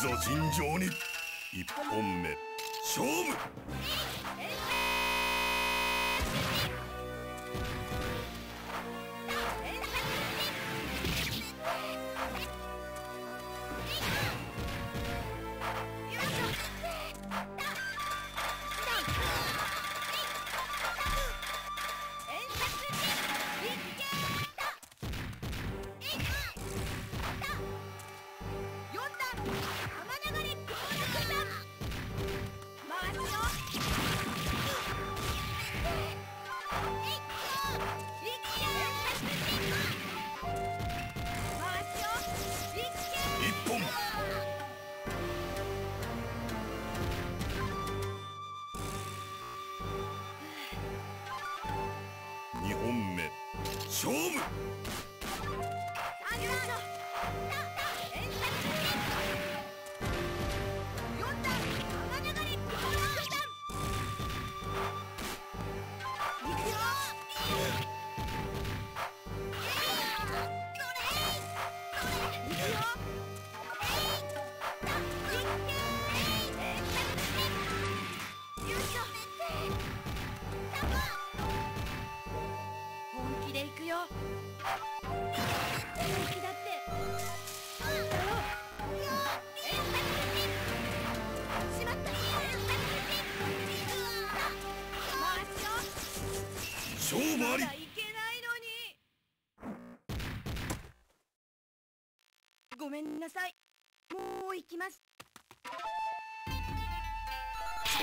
ぞ尋常に。一本目。勝負！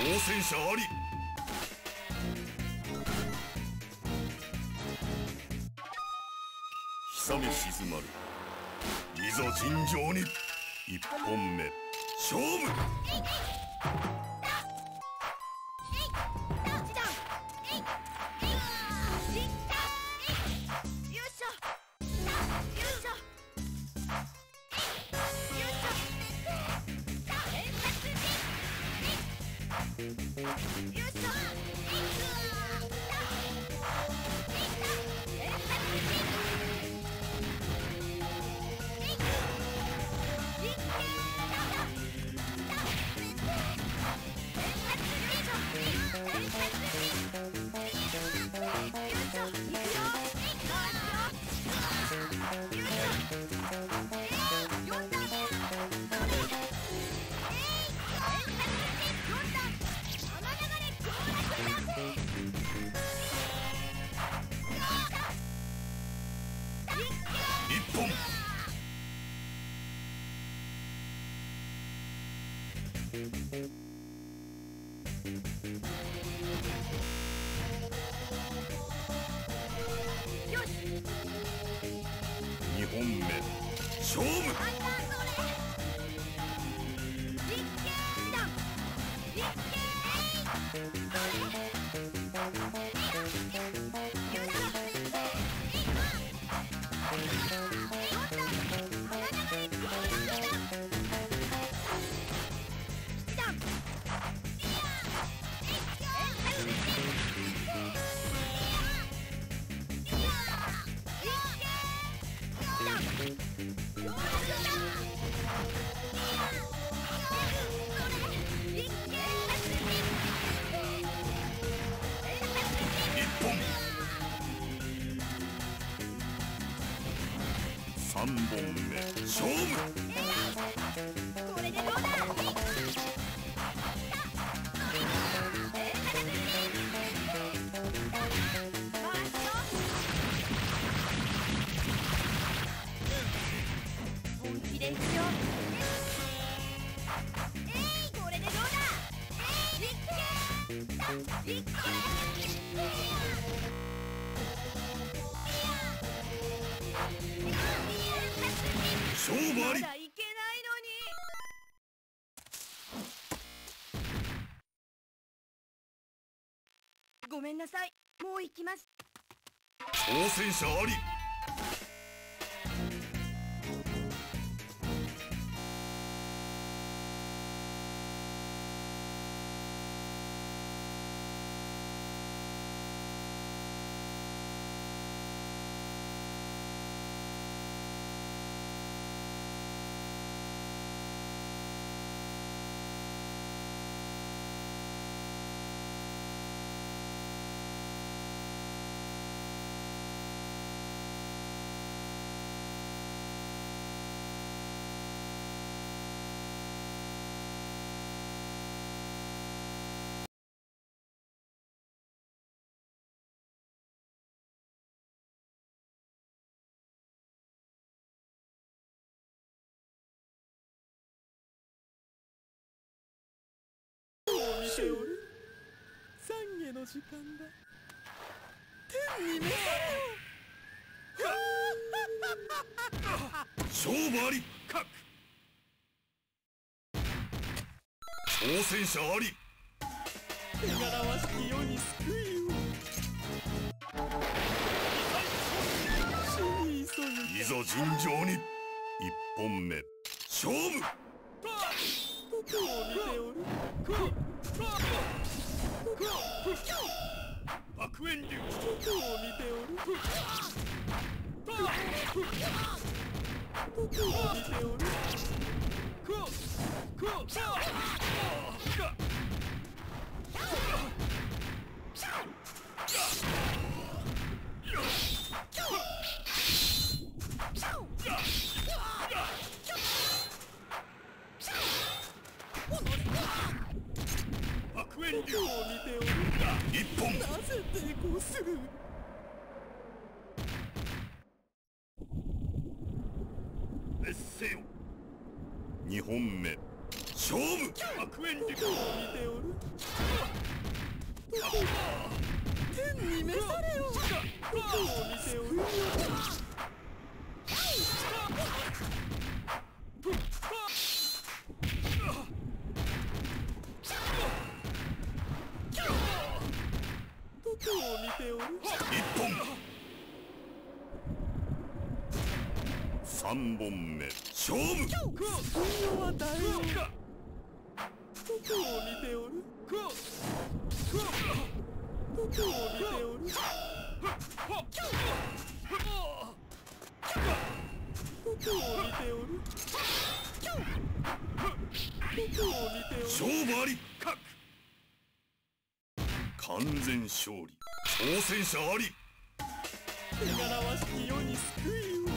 応戦あり。久め静まる。いざ尋常に。一本目。勝負めんなさい。もう行きます。挑戦者あり。の時間だ。天に召さ勝負あり。か挑戦者あり。れよ汚らわしき世に救いを死に急ぐいざ尋常に。一本目。勝負。どこを見ておる爆炎流どこを見ておるどこを見ておる爆炎本目勝負。爆炎流どこを見ておる。天に召されよ。を見ておるどこを見ておる一本三本目勝負運用は大王どこを見ておるどこを見ておるどこを見ておるどこを見ておる勝負あり完全勝利。挑戦者あり。汚らわしき世に救いを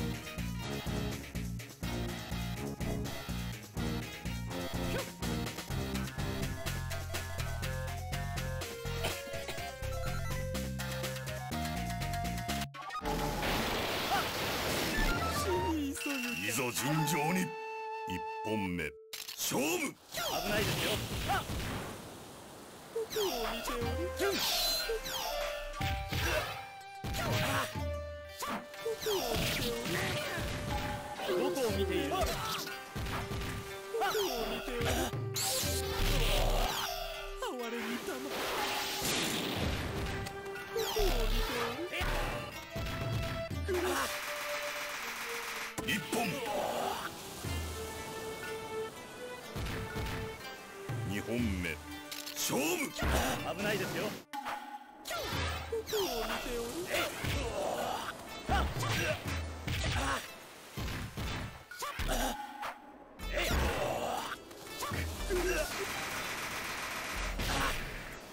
いざ尋常に。一本目。勝負。危ないですよ。どこを見ておるどこを見ておるどこを見ているどこを見ておる哀れみたまどこを見ておる一本。二本目。勝負。危ないですよ。どこを見てお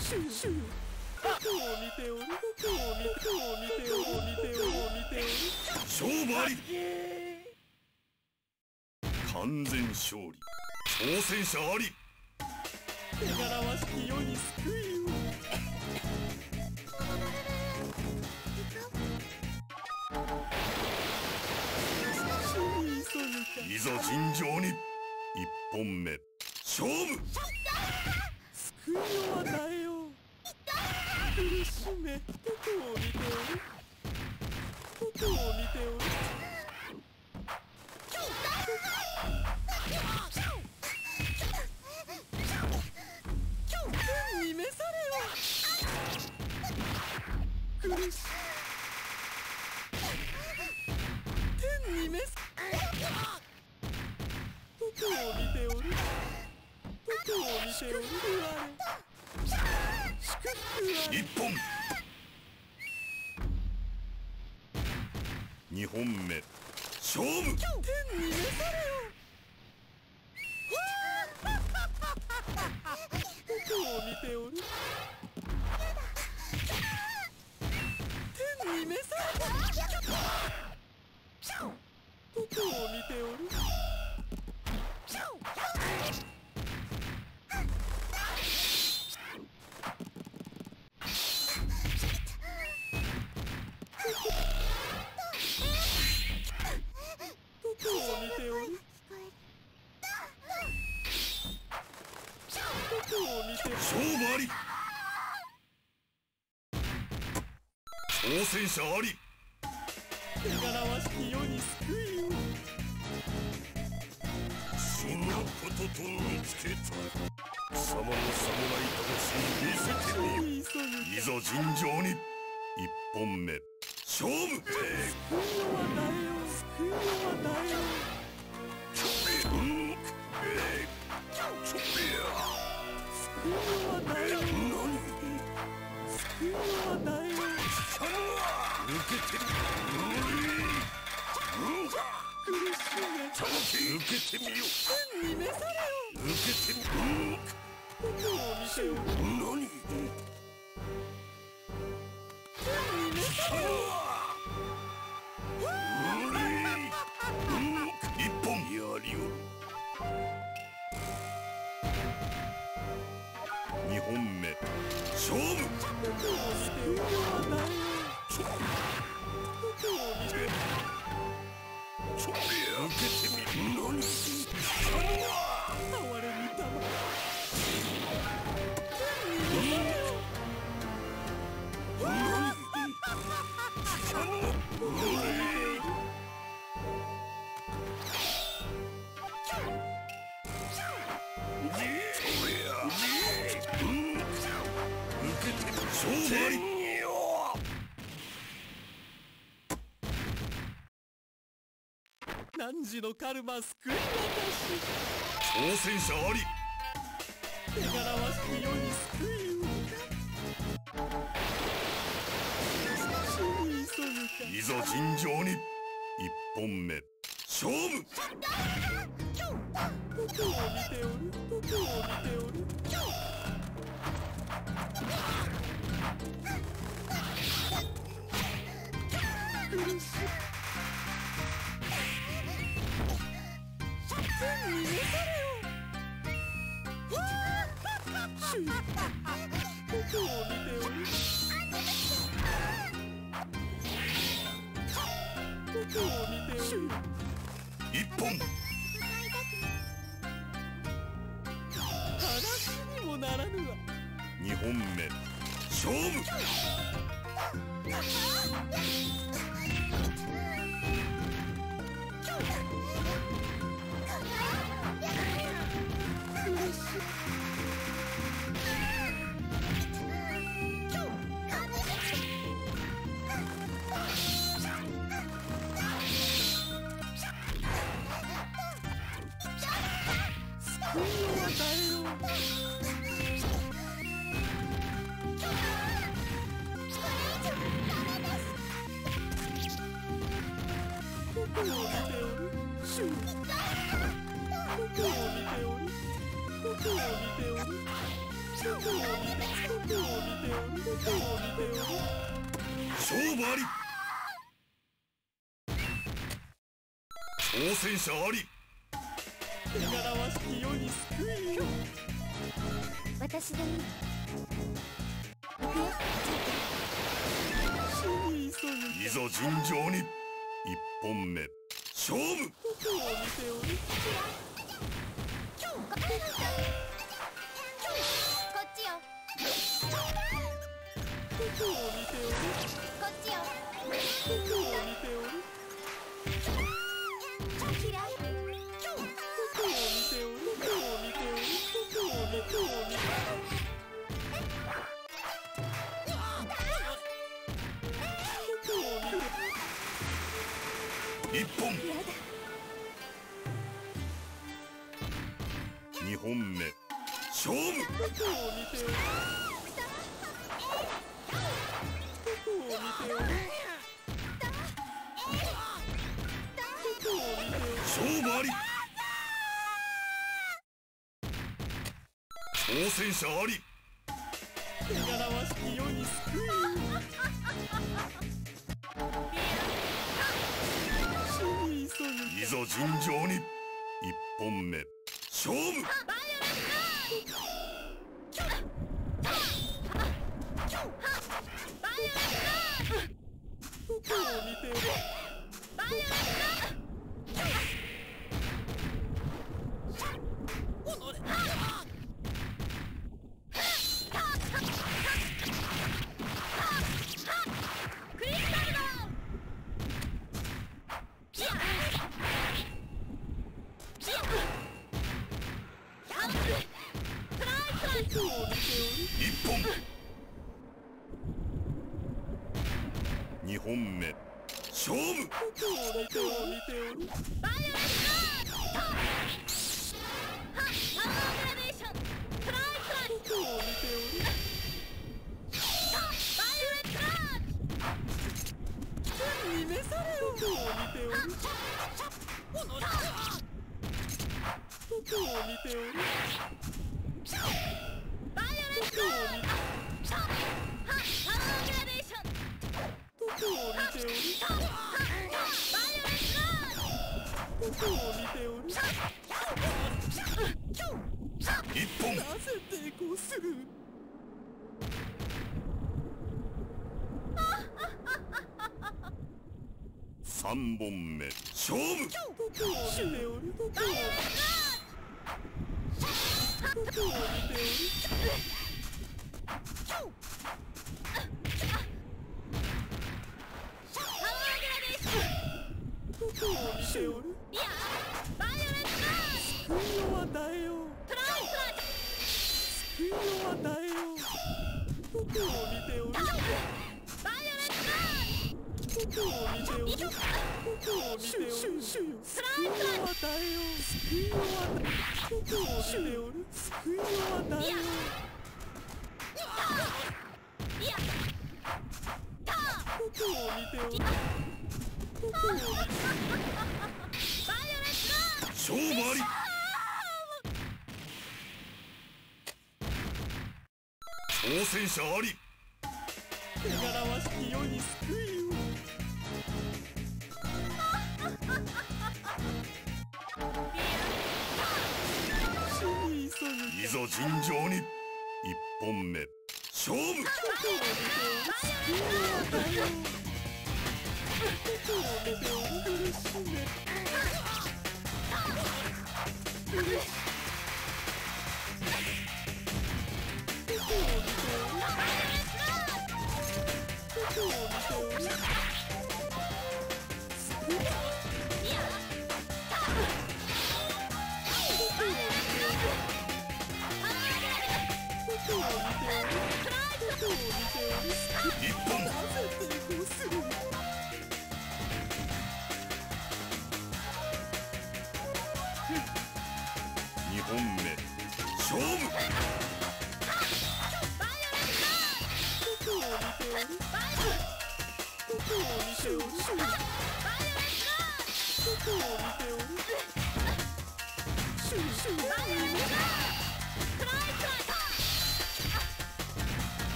シュシュどこを見ておるどこを見ておる見ておる見ておる見ておる勝負あり。完全勝利。挑戦者あり。汚らわしき世に救い。いざ尋常に。一本目。勝負。救いを与えよ。う苦しめどこを見ておるどこを見ておる天に召されよ。苦しに召さどこを見ておる。を見ておる一本。二本目。勝負。天に召されよ。見ておる。天に召されどこを見ておる戦者あり。汚らわしき世に救いことと見つけた貴様の侍魂見せてみよ。いざ尋常に一本目勝負救いを与えよ救いを与えようんえ救い受けて苦しめ受けてみよ天に召されよ受けてみ僕を見てよ何天に召されよ一本やりおる。二本目勝負受けてみ何哀れ汝のカルマ救い渡し挑戦者あり渡し。汚らわしき世に救いを死に急ぐかいざ尋常に一本目。勝負。僕を見ておる僕を見ておる苦しい。戦者あり。汚らわしき世に救いを。私でいいいざ尋常に。一本目勝利。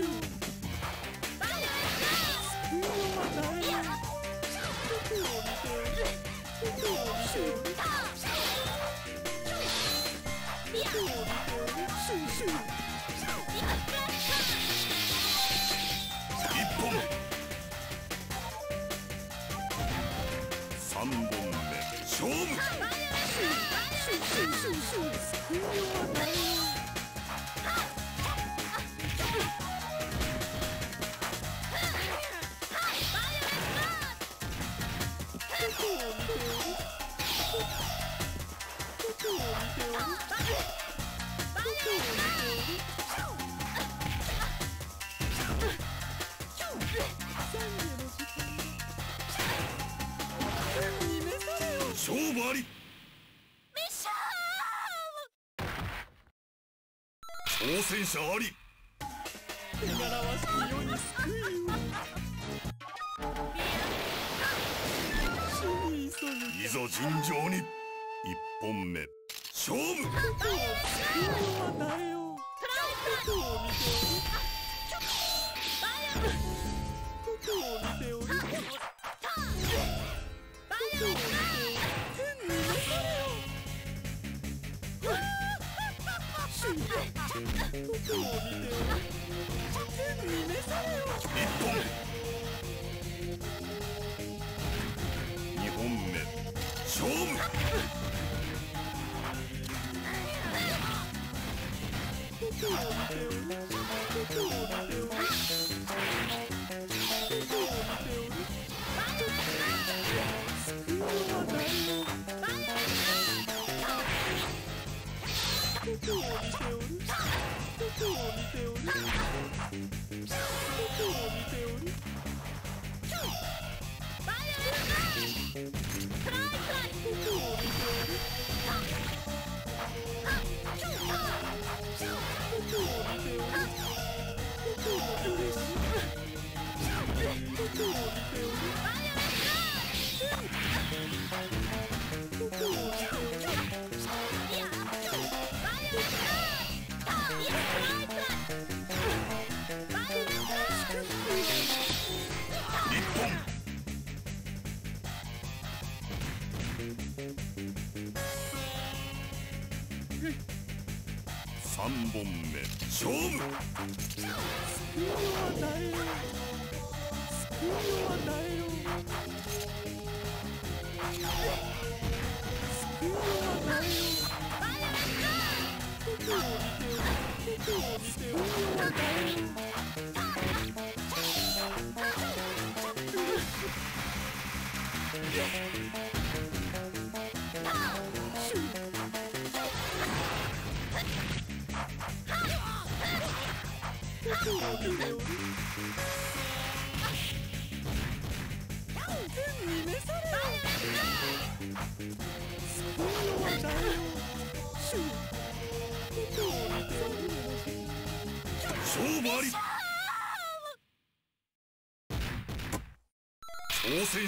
を戦車あり。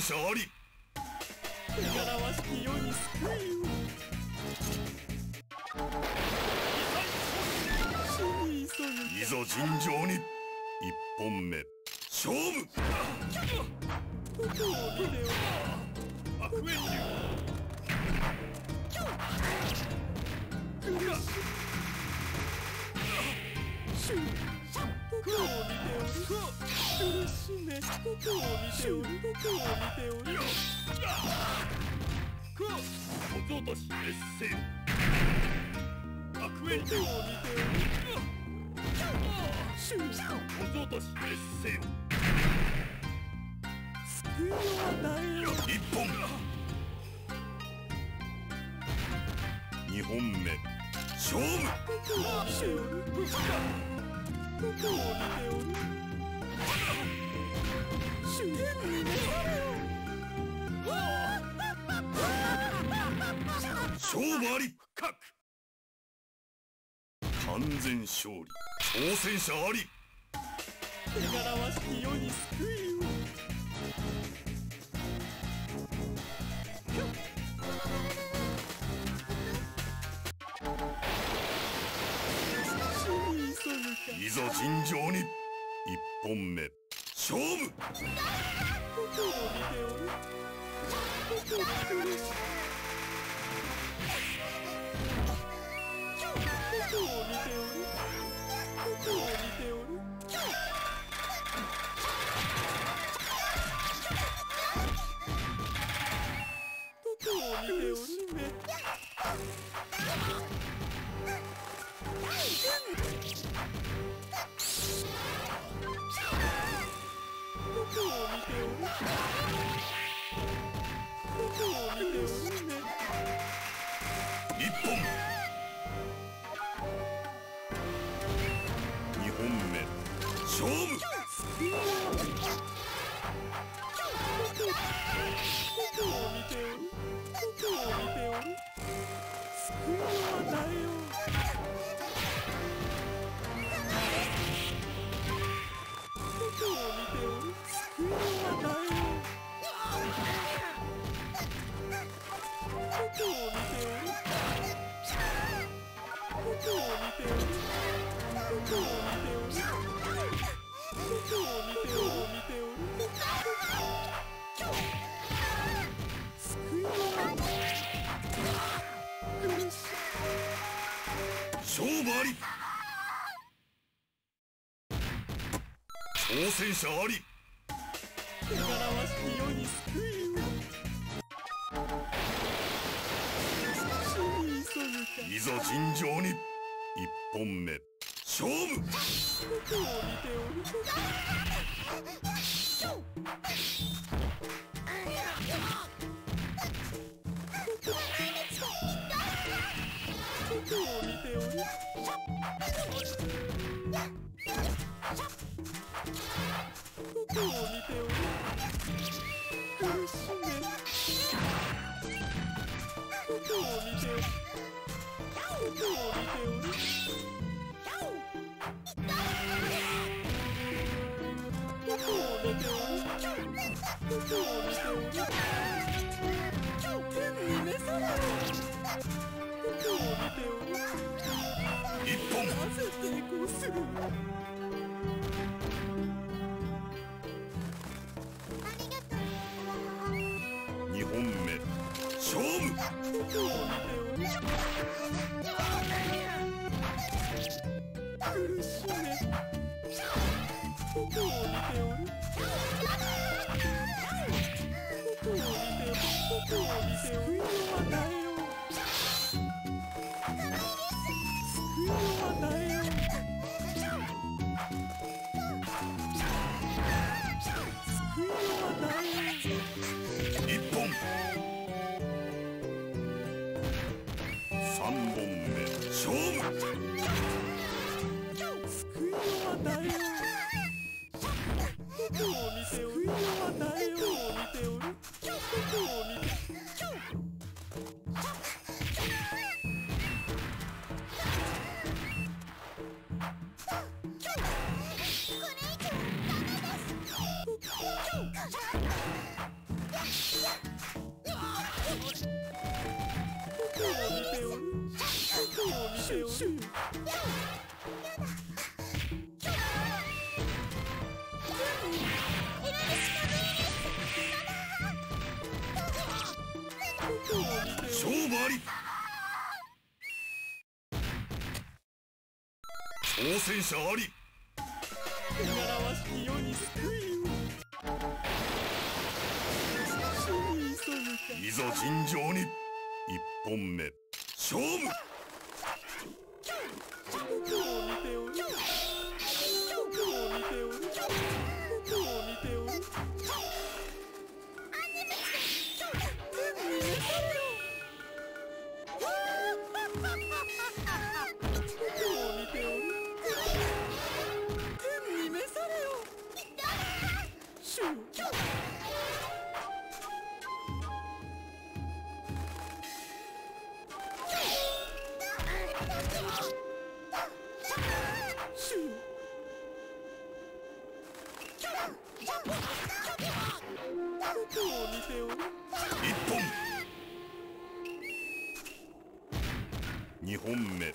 勝利。勝利。挑戦者あり。習わしき世に救いを。り。挑戦者あり。手柄はし世に救いをいざ尋常に。一本目。勝負。どう見見ておなぜ抵抗する我留你。Yeah. 勝負あり挑戦者あり。汚らわしき世に救いをいざ尋常に。一本目。勝負。2本目。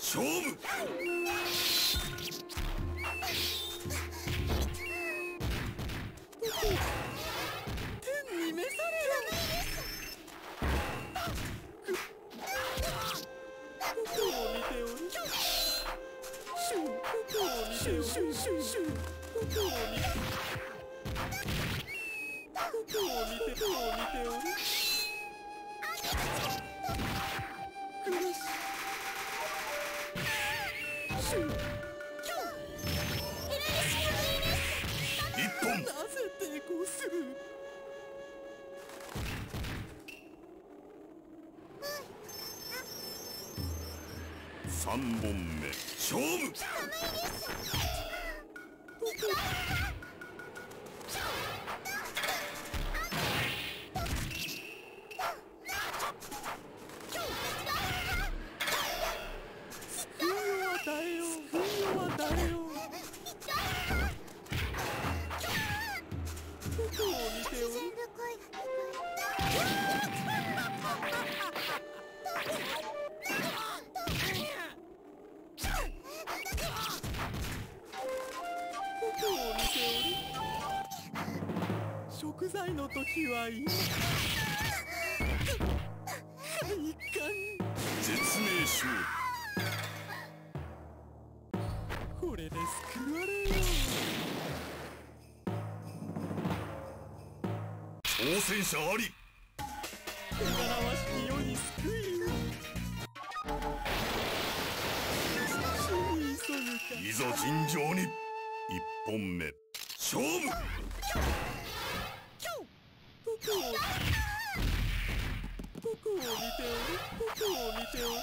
勝負。一本。なぜ抵抗する三本目。勝負。どこ救食材の時はいい。快感絶命勝これで救われよ。挑戦者あり汚らわしき世に救いいざ尋常に。一本目。勝負どこを見ておるどこを見ておる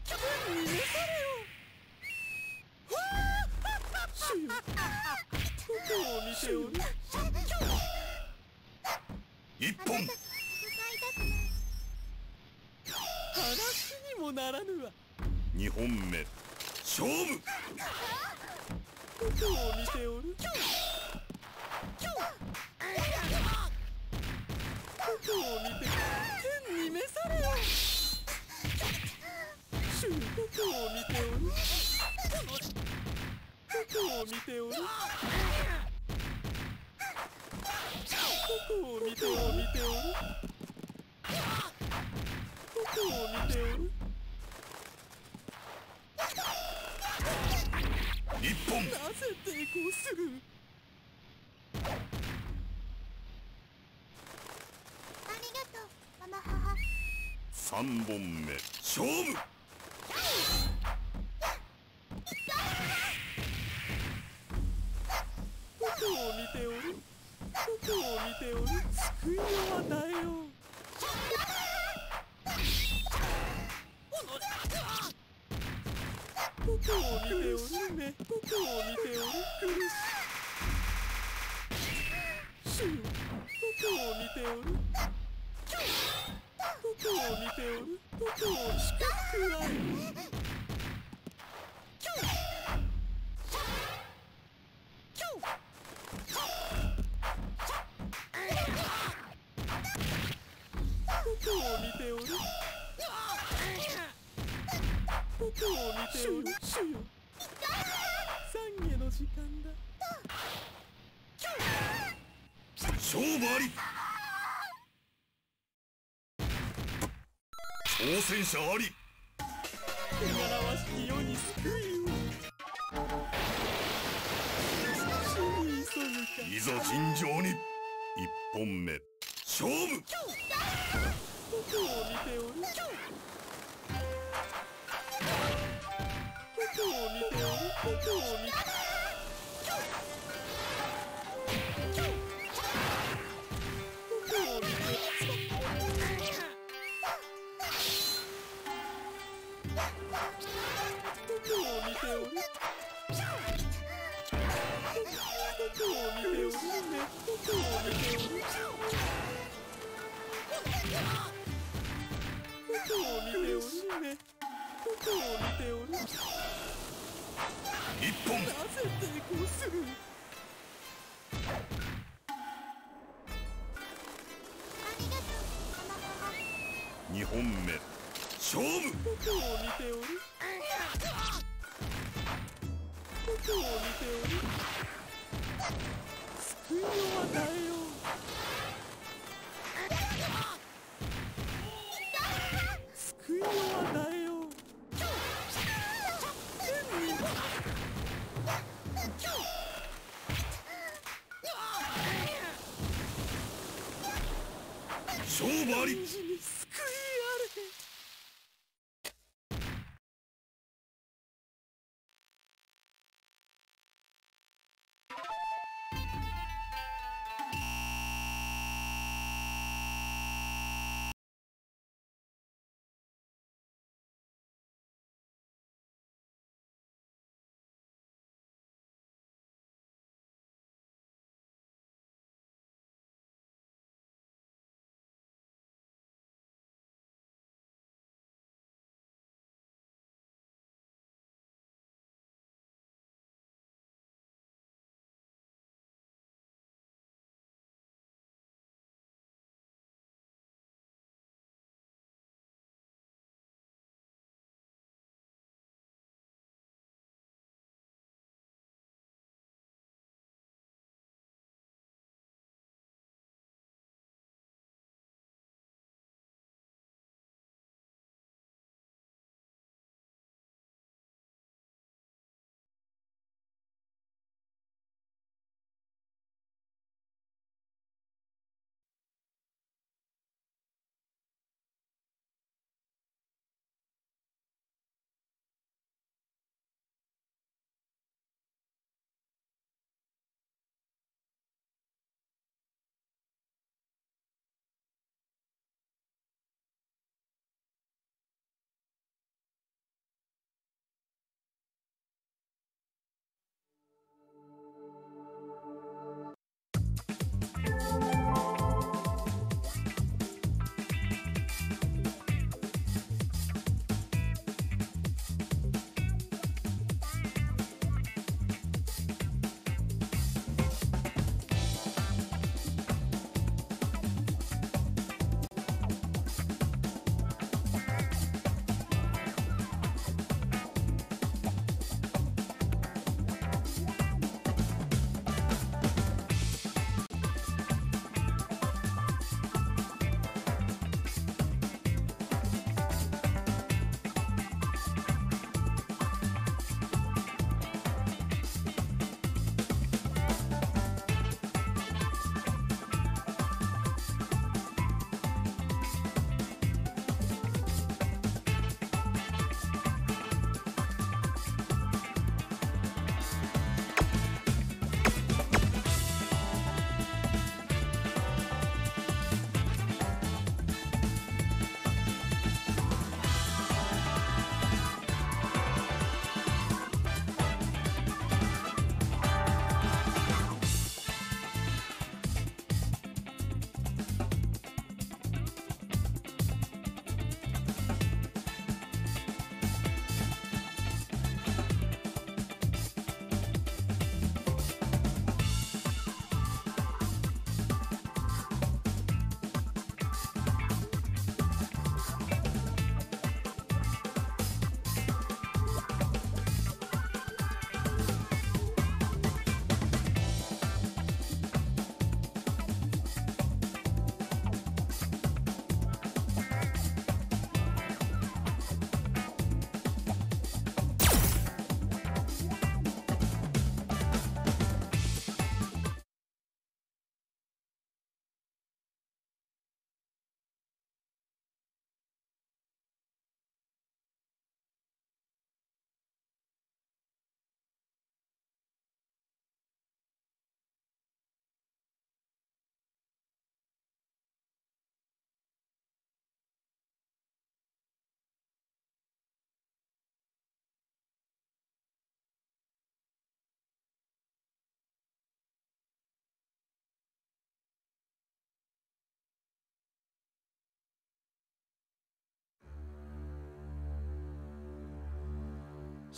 天に召されよ主よどこを見ておる一本。話にもならぬわ。二本目。勝負。どこを見ておる。どこを見て天に召されよ主どこを見ておるどこを見ておるどこを見ておる見ておるぜでごする。ありがとうママ母。3本目勝負。戦車あり。勝負あり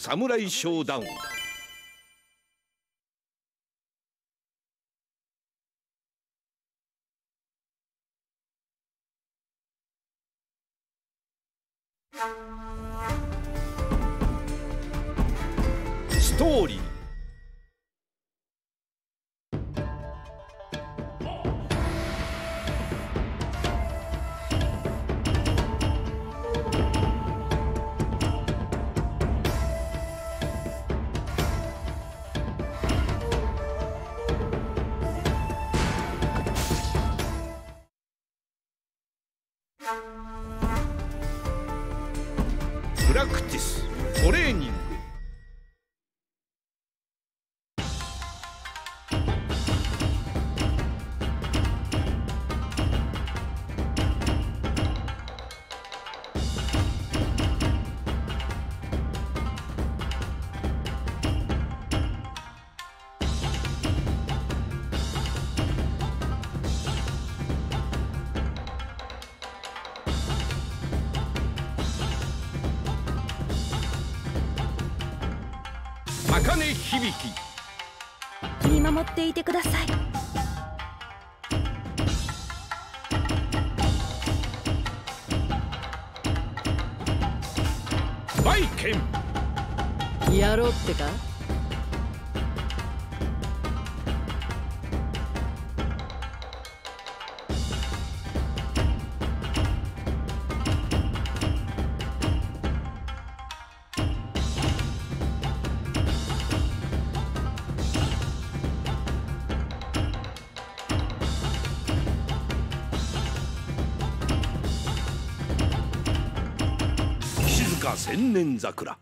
侍ショーダウンだ。っていてください。やろうってか？年桜。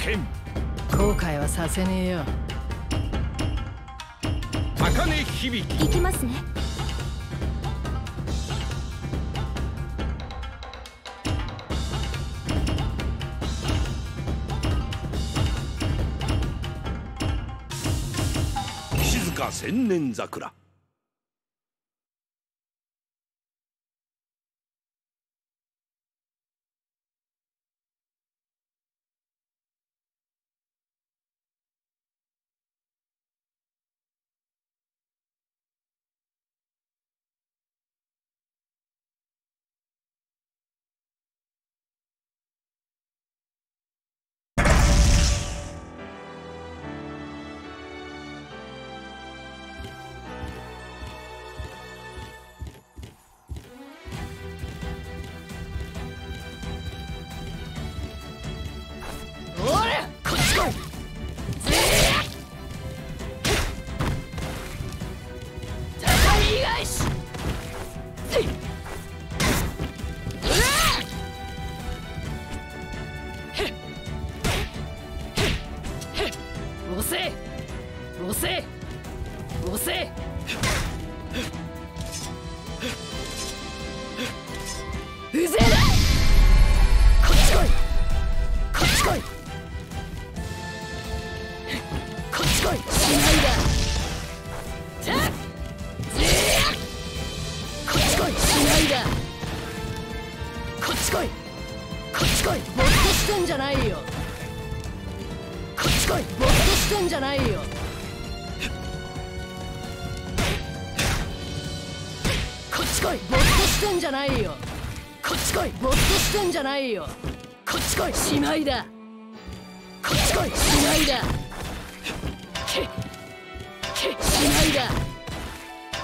後悔はさせねえよ。高根響き。行きますね。静か千年桜。ないよ。こっち来いしまいだ。こっち来いしまいだ。けけしまいだ。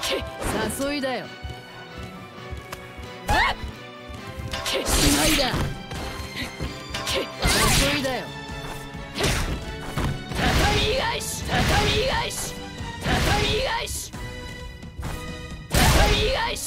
け誘いだよ。あっ？けしまいだ。け誘いだよ。畳返し。畳返し。畳返し。畳返し。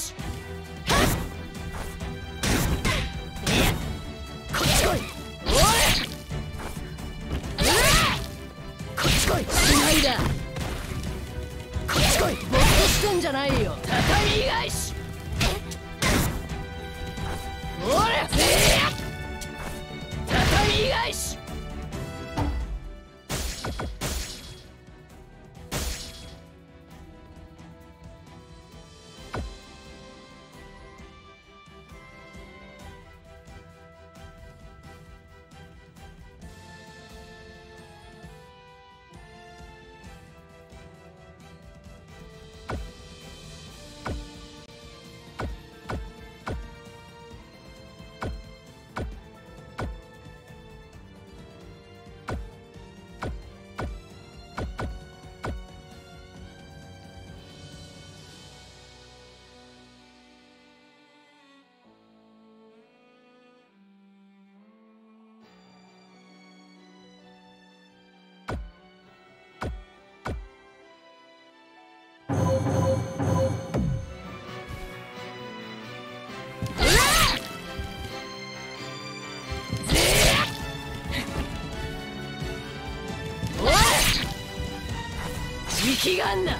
きがんな。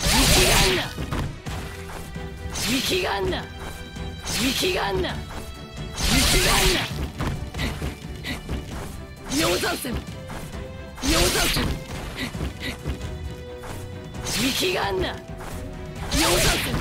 力がんな。力がんな。力がんな。力がんな。鷹山戦。鷹山戦。力がんな。鷹山戦。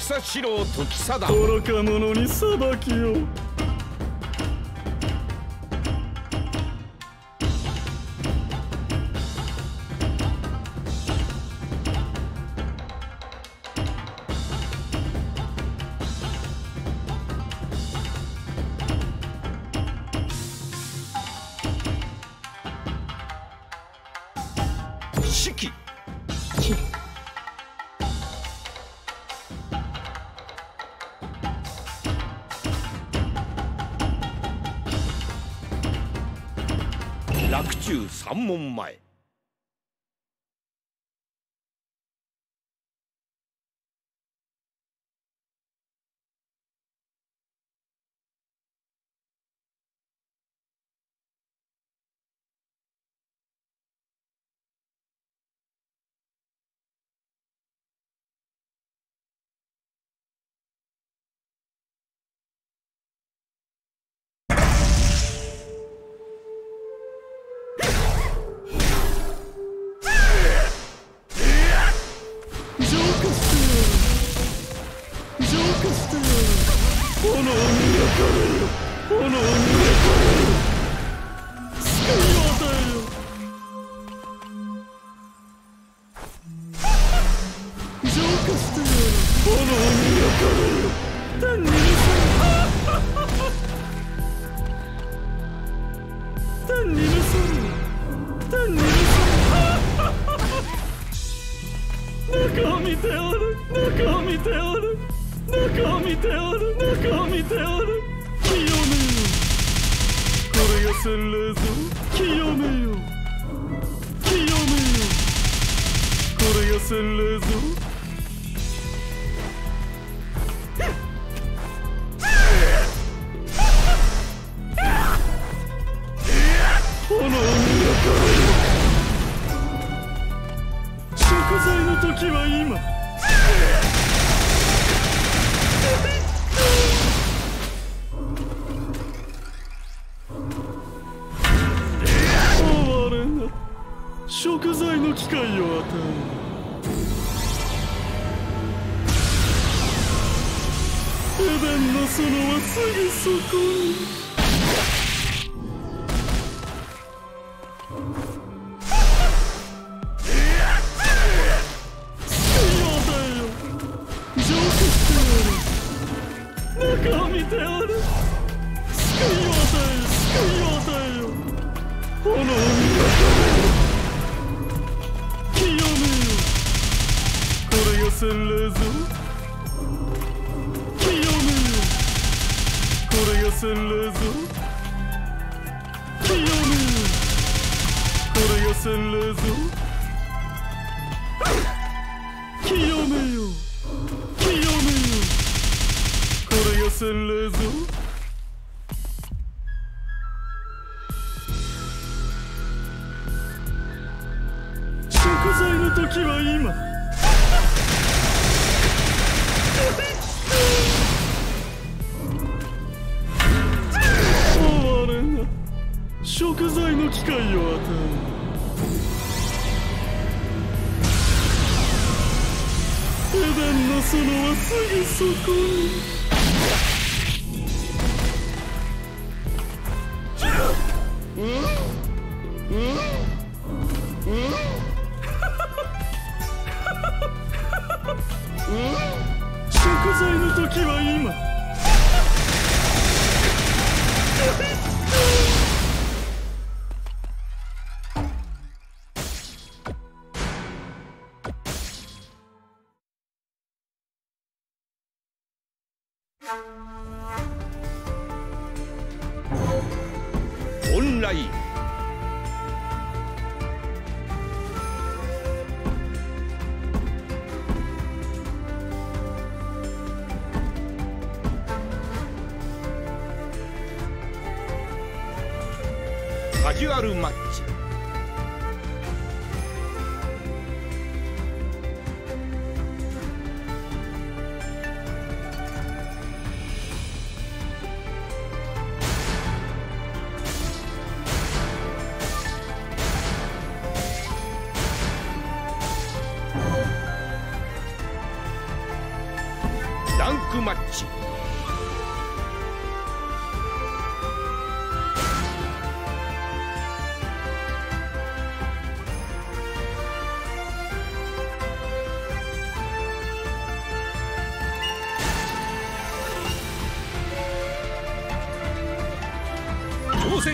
草四郎時貞。愚か者に裁きを。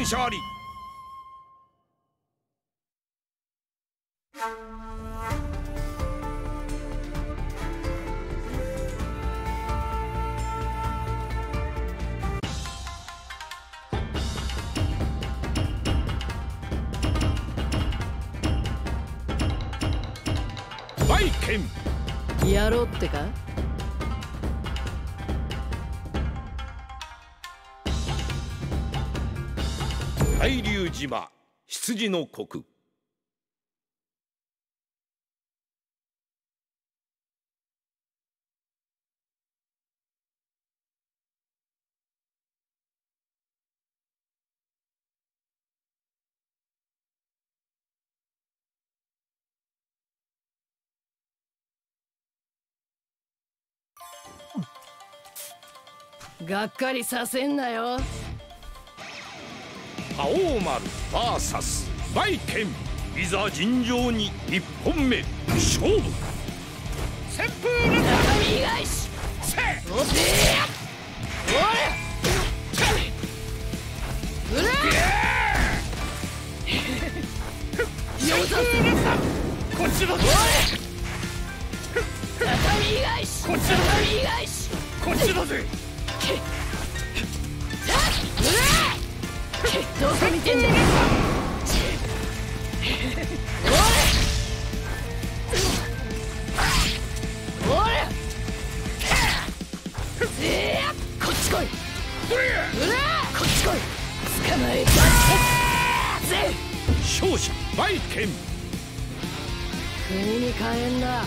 勝利。羊の国がっかりさせんなよ。覇王丸 VS バイケンいざ尋常に一本目。勝負。旋風の。畳返しせおせおれうらよさせこっちだぞ畳返しこっちだ畳返しこっちだぜどこ見てんだよおいおいぜーこっち来いうらこっち来い捕まえたぜ勝者バイケン。国に帰んな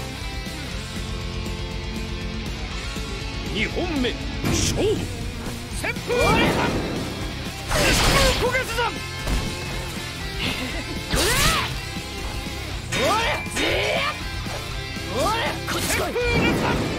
二本目勝負旋風の焦げずだおいぜーおっちい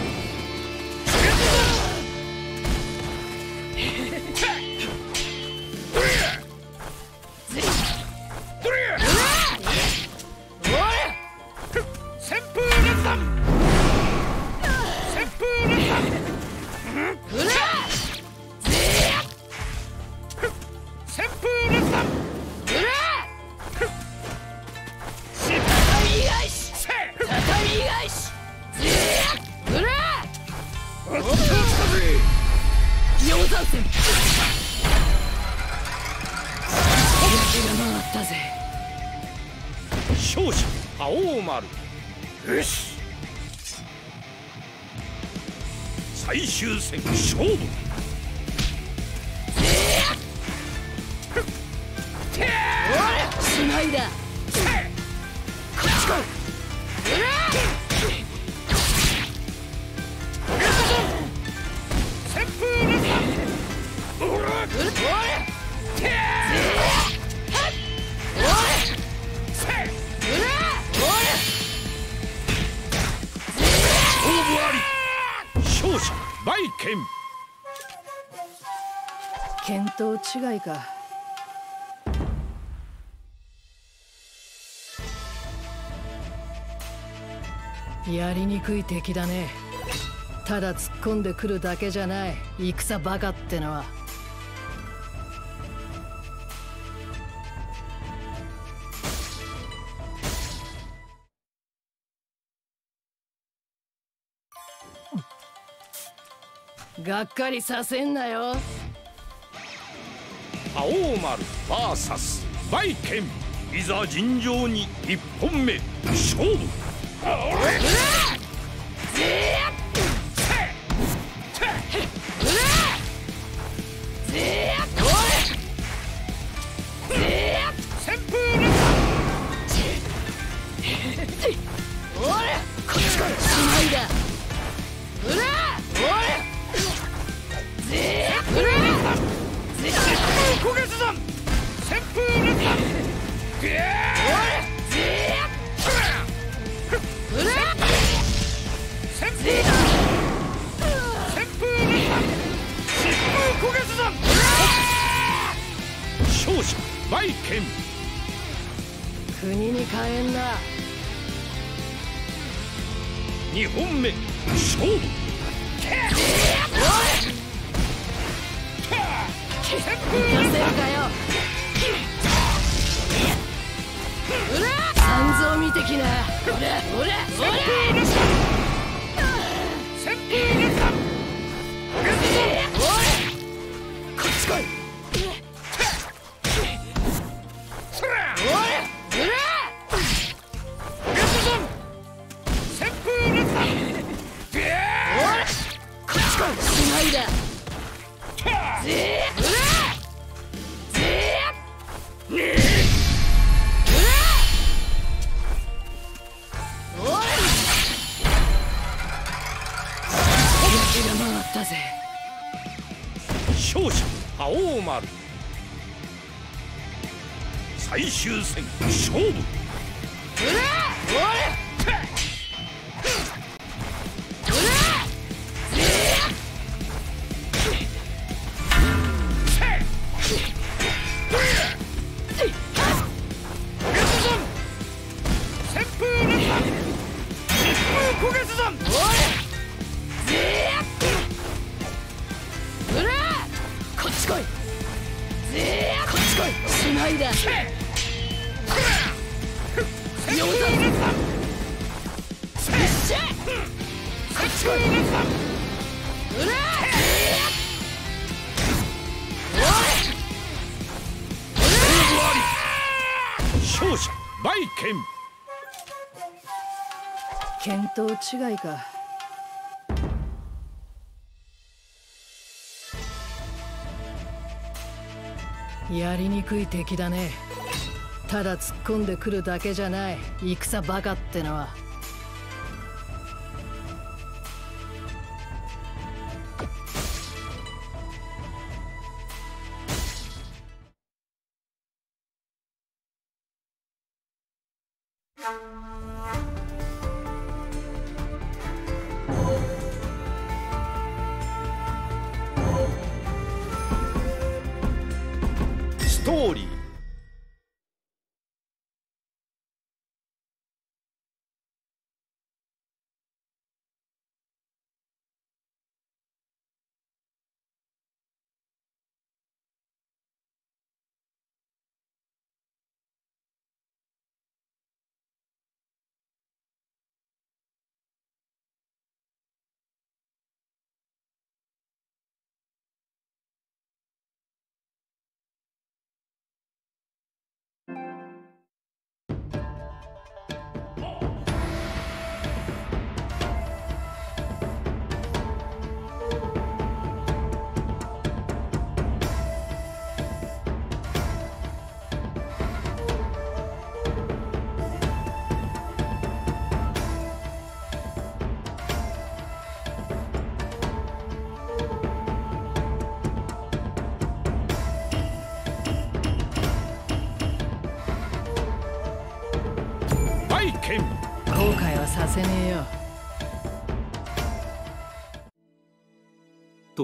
違いか。やりにくい敵だね。ただ突っ込んでくるだけじゃない。戦バカってのは。がっかりさせんなよ。青丸 VS バイケン。いざ尋常に一本目。勝負。旋風連こっち来いしないだうら焦勝者バイケン国に変えんな2本目勝負。せるかよ三蔵見てきな。俺俺俺旋風連鎖こっち来い違いか。やりにくい敵だね。ただ突っ込んでくるだけじゃない。戦バカってのは。ストーリー。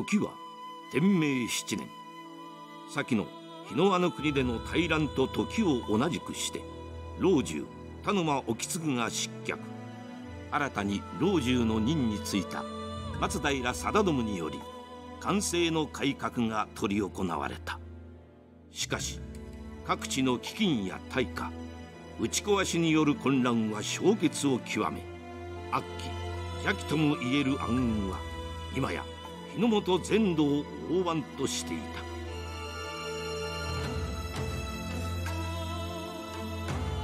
時は天明7年。先の日の輪の国での大乱と時を同じくして老中田沼意次が失脚。新たに老中の任に就いた松平定信により官政の改革が執り行われた。しかし各地の飢饉や大火打ち壊しによる混乱は氷結を極め悪鬼邪気ともいえる暗雲は今や日本全土を大湾としていた。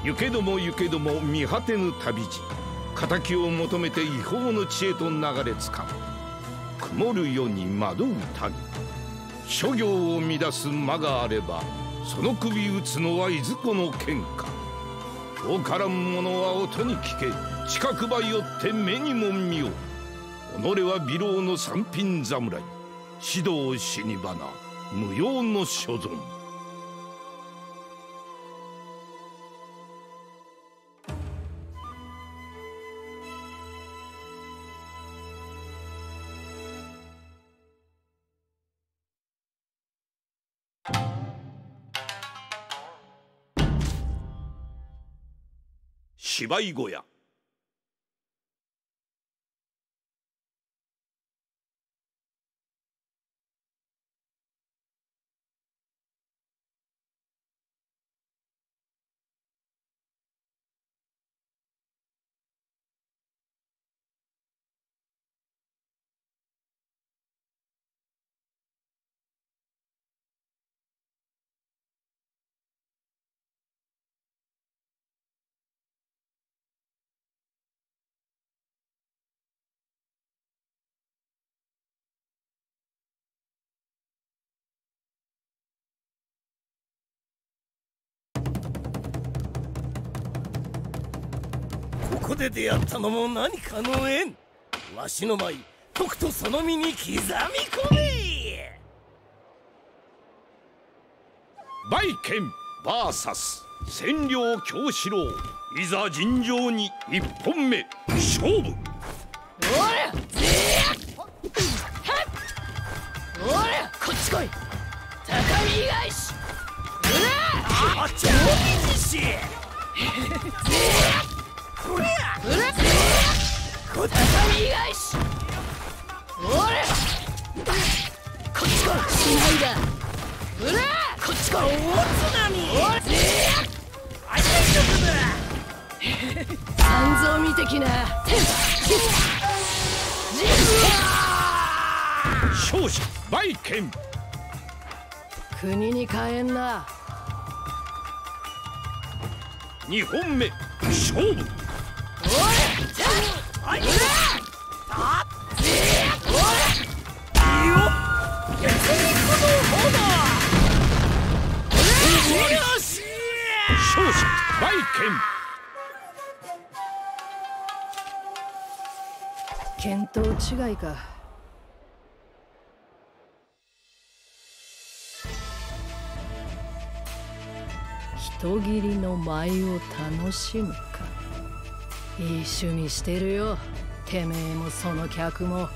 行けども行けども見果てぬ旅路敵を求めて違法の地へと流れ着かん曇る夜に惑う民諸行を乱す間があればその首打つのはいずこの剣か遠からん者は音に聞け近くばよって目にも見よ己は微老の三品侍。指導死に花無用の所存。芝居小屋。ここで出会ったのも何かの縁。わしの舞とくとその身に刻み込め。バイケン VS 千両京四郎。いざ尋常に一本目。勝負。おらぜやおらこっち来い。高見返し。うらあちゃみじしこっち返しこっち来いしないだうらこっち来い大津波。おらぜあいつのだ三蔵見てきな勝者バイケン国に帰んな二本目勝負見当違いか人斬りの舞を楽しむかいい趣味してるよ。てめえもその客も。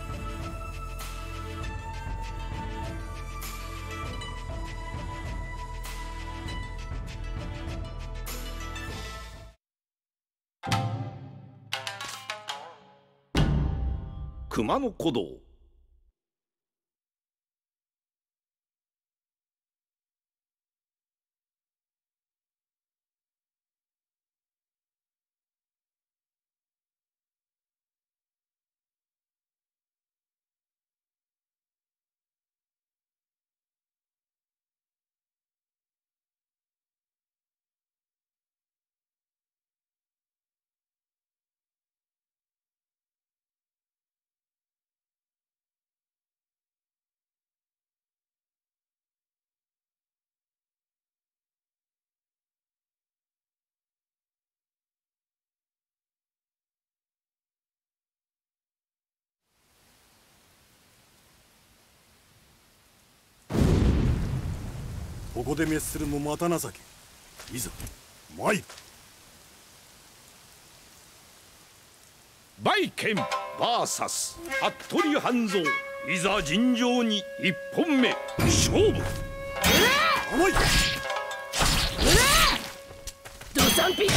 熊野古道。ここで滅するもまた情け。いざ参る。バイケン VS 服部半蔵いざ尋常に一本目。勝負。おい。ドサンピック。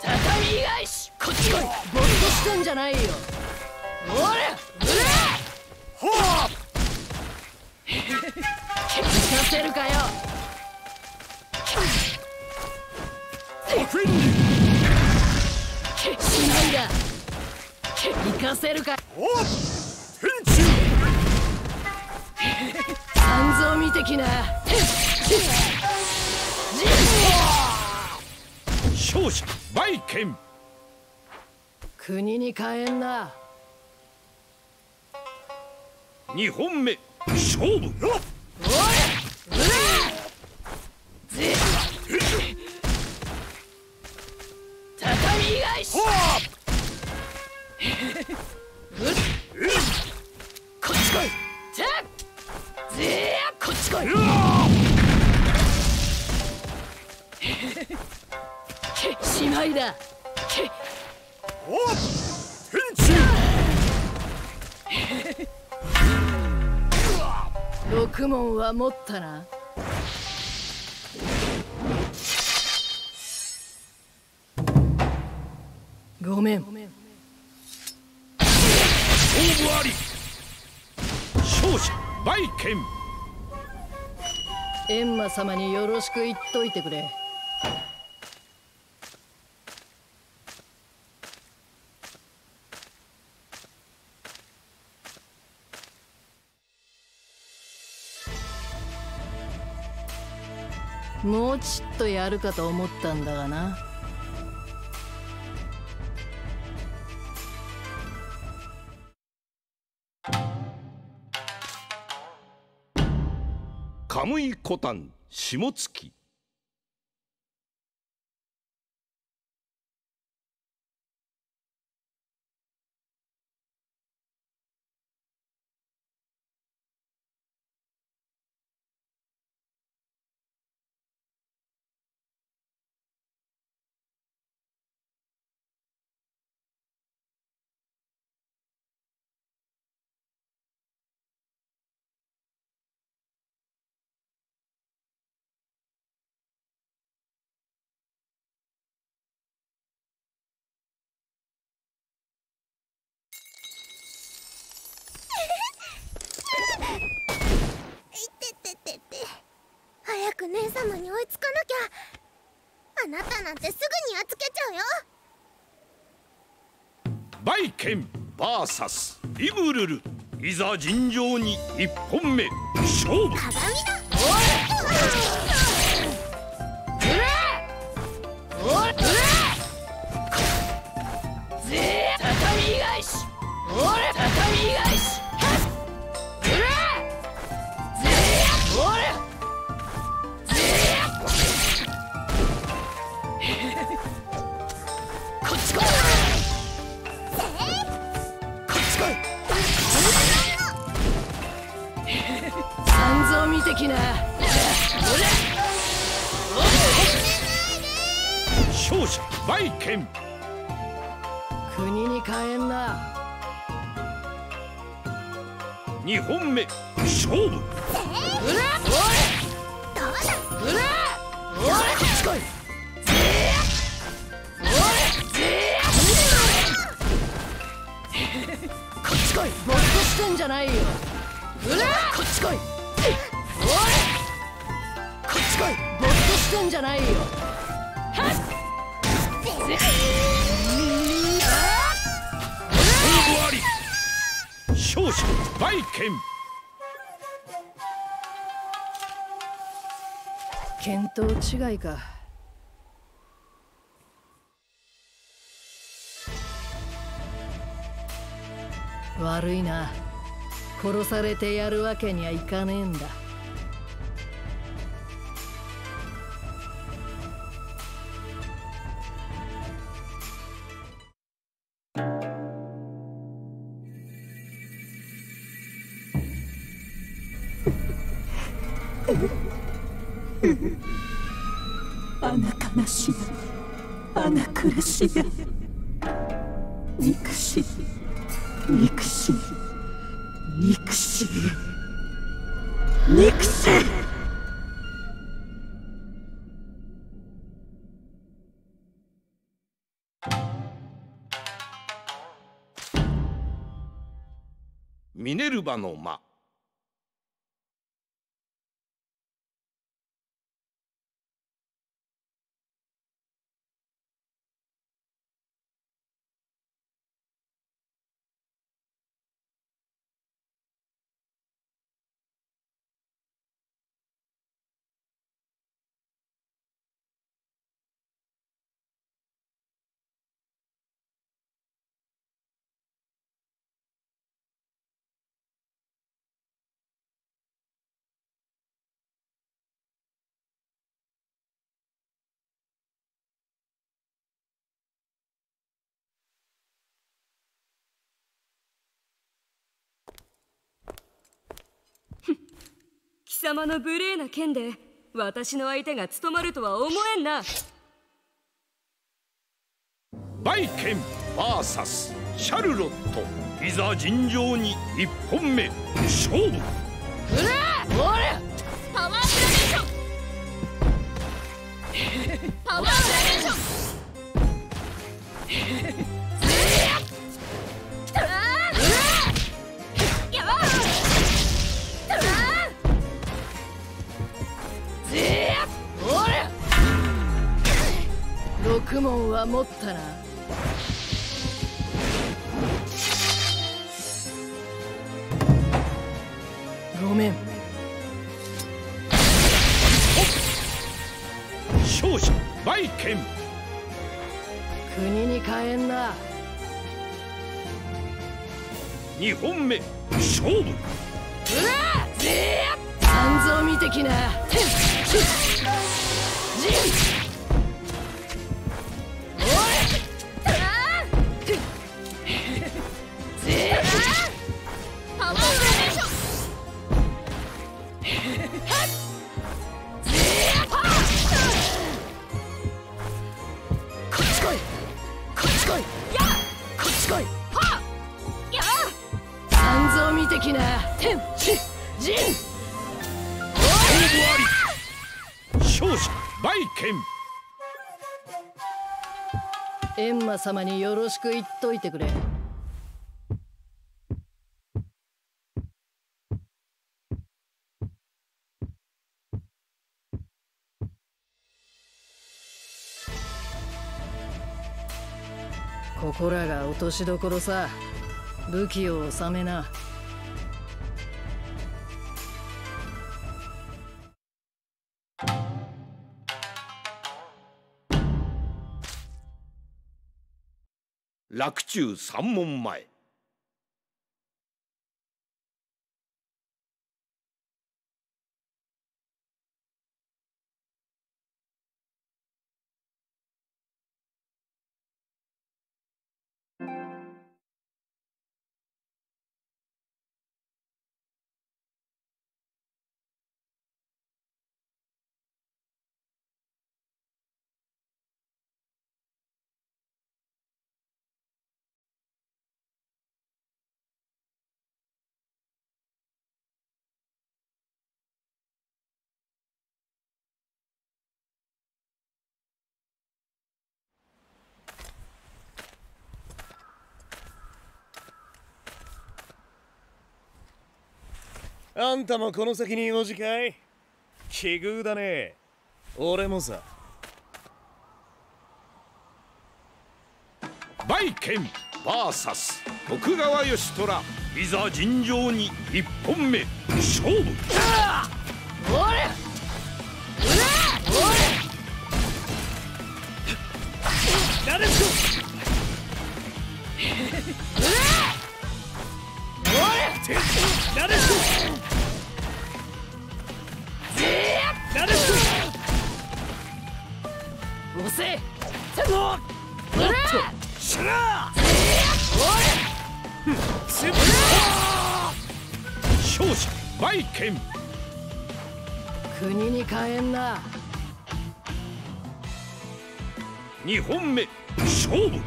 畳返しこっち来いボッコしてんじゃないよ。おらうせるかよ。かせるか。お天地三蔵見的な。勝者国に帰んな。二本目勝負おは持ったな。ごめん。勝負あり。勝者バイケン閻魔様によろしく言っといてくれもうちっとやるかと思ったんだがな。カムイコタン下月。早く姉様に追いつかなきゃ。あなたなんてすぐにやっつけちゃうよ。バイケン VS リムルル。いざ尋常に一本目。勝負。鏡だおらぜー畳し三蔵見的な。勝者バイケン国に帰んな。二本目勝負。うらおいどうらおいこっち来いこっち来いぼっとしてんじゃないようらこっち来いしてんじゃないよ。はっ。ぜ勝負あり。勝者バイケン見当違いか。悪いな。殺されてやるわけにはいかねえんだあな悲しみあ我が暮らしが憎し憎し憎し憎しミネルヴァの間。様の無礼な剣で私の相手が務まるとは思えんな。バイケン VS シャルロット。いざ尋常に一本目。勝負。パワーは持ったなごめん。勝者バイケン国に変えんな。二本目勝負。三蔵見てきな様によろしく言っといてくれ。ここらが落としどころさ。武器を収めな。洛中三門前。あんたもこの先に用事かい？奇遇だね。俺もさ。バイケン VS 徳川義虎。いざ尋常に一本目。勝負。なでしこてなでしこなでしこ押せおっとしらせ勝者バイケン国に変えんな2本目勝負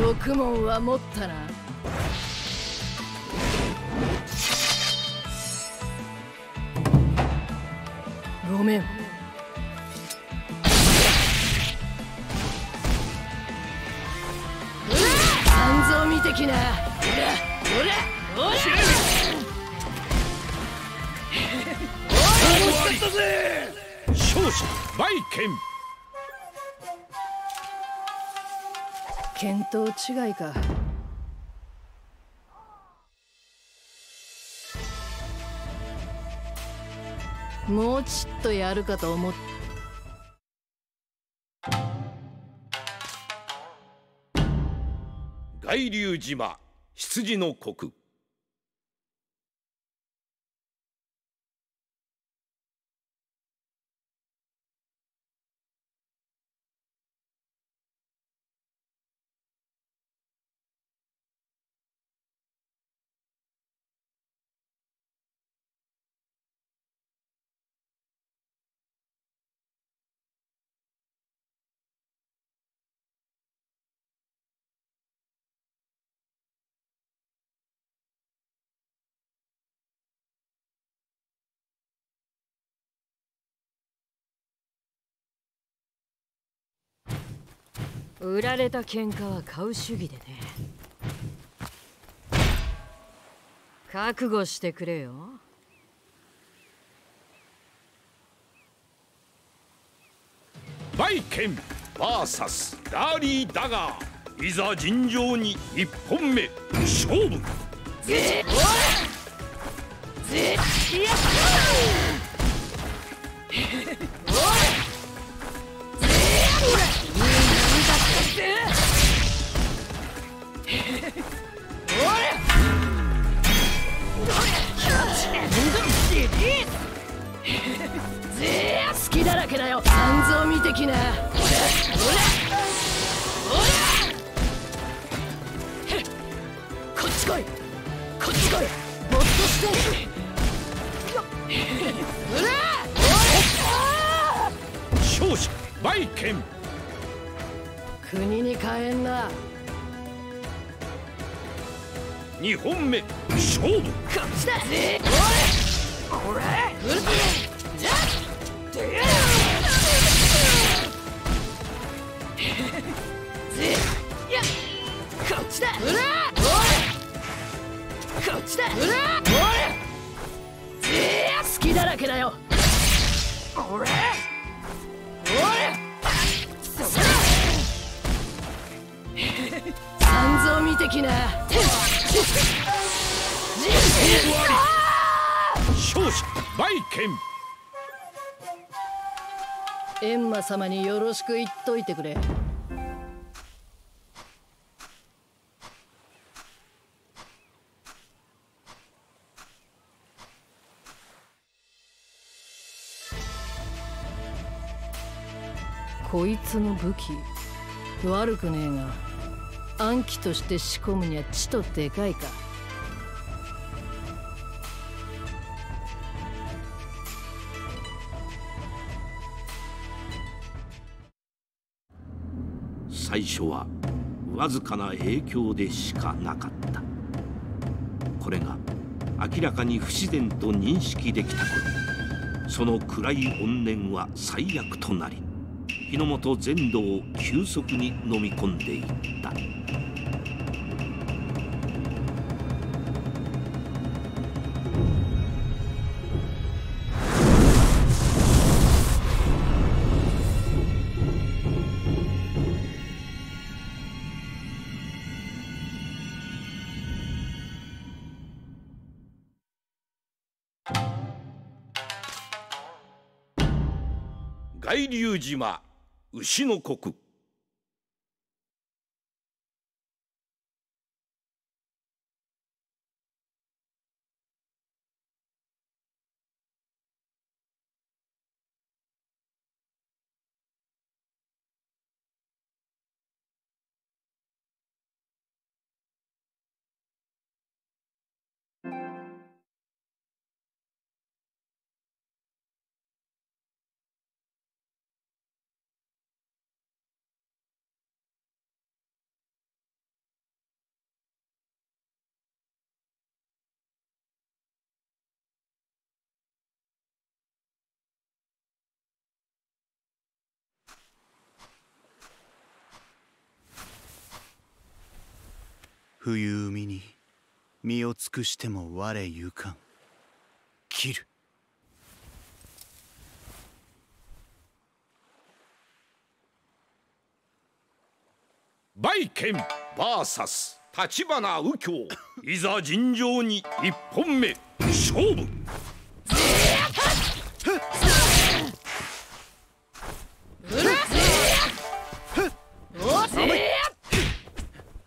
六問は持ったなごめん。三蔵見てきな。ほら。ほら。ほら。勝者バイケン見当違いかもうちっとやるかと思っ外流島羊の国。売られた喧嘩は買う主義でね。覚悟してくれよ。バイケン VS ダーリー・ダガー。いざ尋常に1本目。勝負。好勝者バイケン国に帰んな。2本目勝負。こっちだおらうるじゃぜや。こっちだ。うら。こっちだうらぜ好きだらけだよ。おらおら三蔵見てきな。勝者バイケン閻魔様によろしく言っといてくれ。こいつの武器。悪くねえが暗記として仕込むにはちとでかいか。最初はわずかな影響でしかなかった。これが明らかに不自然と認識できた頃その暗い怨念は最悪となり日の本全土を急速に飲み込んでいった。外流島。牛の国冬海に身を尽くしても我ゆかん。切る。バイケン VS 立花右京。いざ尋常に一本目。勝負。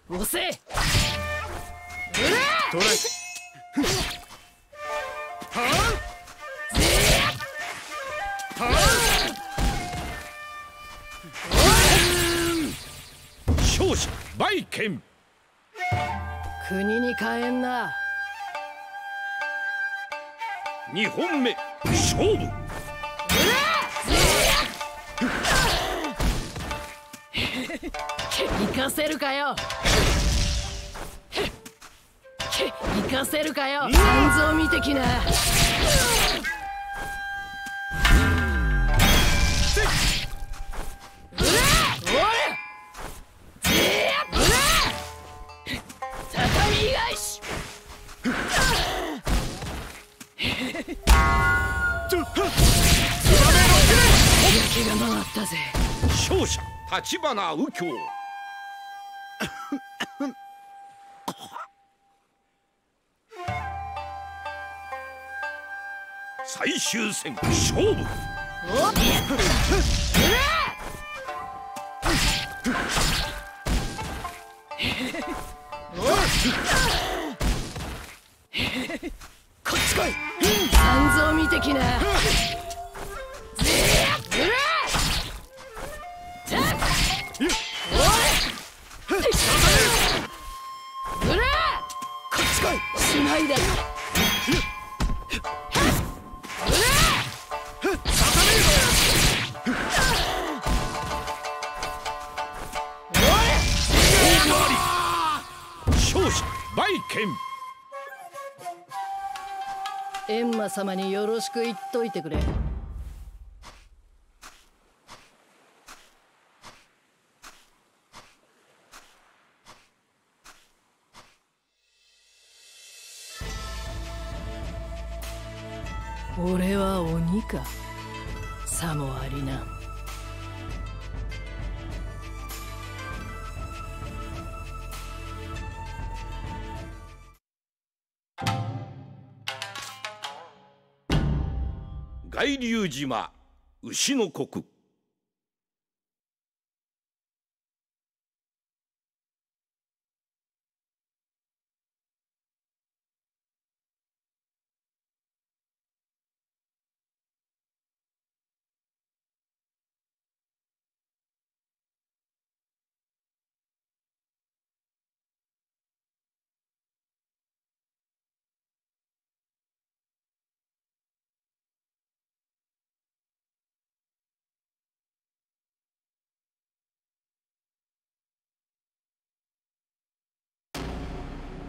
押せトライ勝者バイケン国に帰んな。二本目勝負。行かせるかよ行かせるかよ。三蔵見てきな。畳返し。焼きが回ったぜ。勝者立花右京最終戦勝負。こっ。ち来い残像見てきな閻魔様によろしく言っといてくれ。俺は鬼か。さもありな。龍島牛の国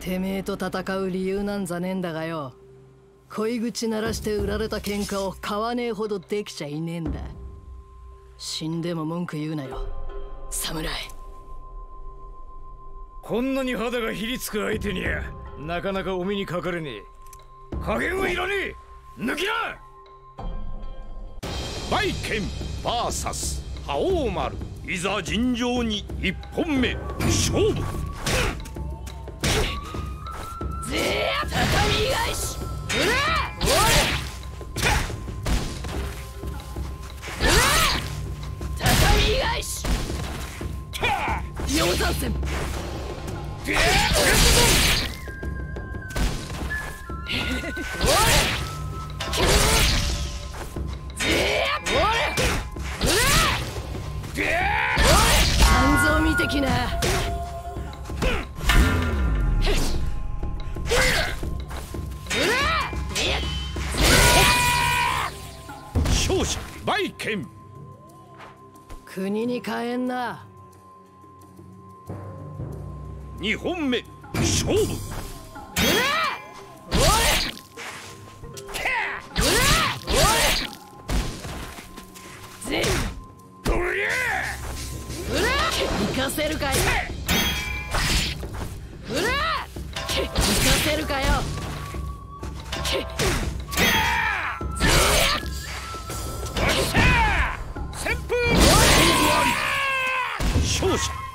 てめえと戦う理由なんざねえんだがよ。恋口鳴らして売られた喧嘩を買わねえほどできちゃいねえんだ。死んでも文句言うなよ。侍。こんなに肌がひりつく相手にゃなかなかお目にかかれねえ。加減はいらねえ。抜きな！バイケン VS 覇王丸。いざ尋常に一本目。勝負ぜえ畳返し。畳返し。鷹山戦半蔵見てきな者バイケン国に帰んな。二本目勝負。ぜ行かせるかい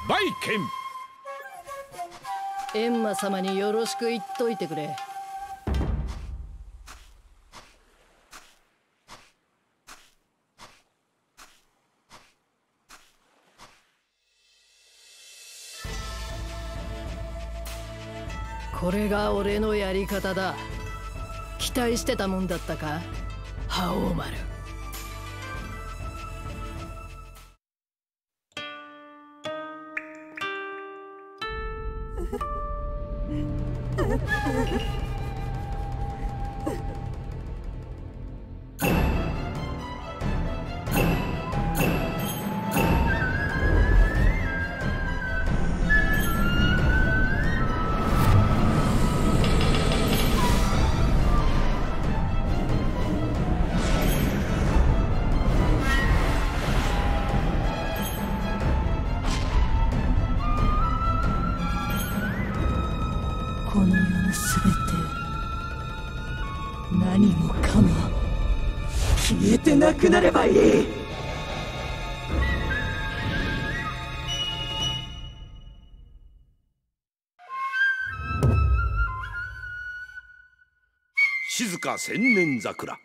バイケンエンマ様によろしく言っといてくれ。これが俺のやり方だ。期待してたもんだったか？覇王丸。くなればいい。静か千年桜。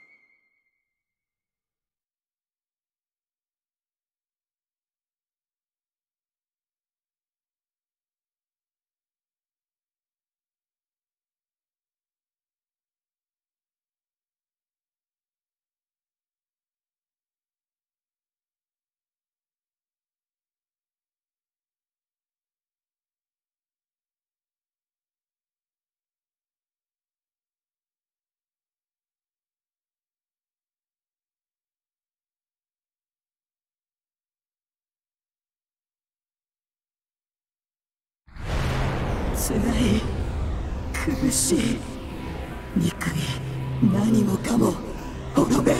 辛い。苦しい。憎い。何もかも滅べ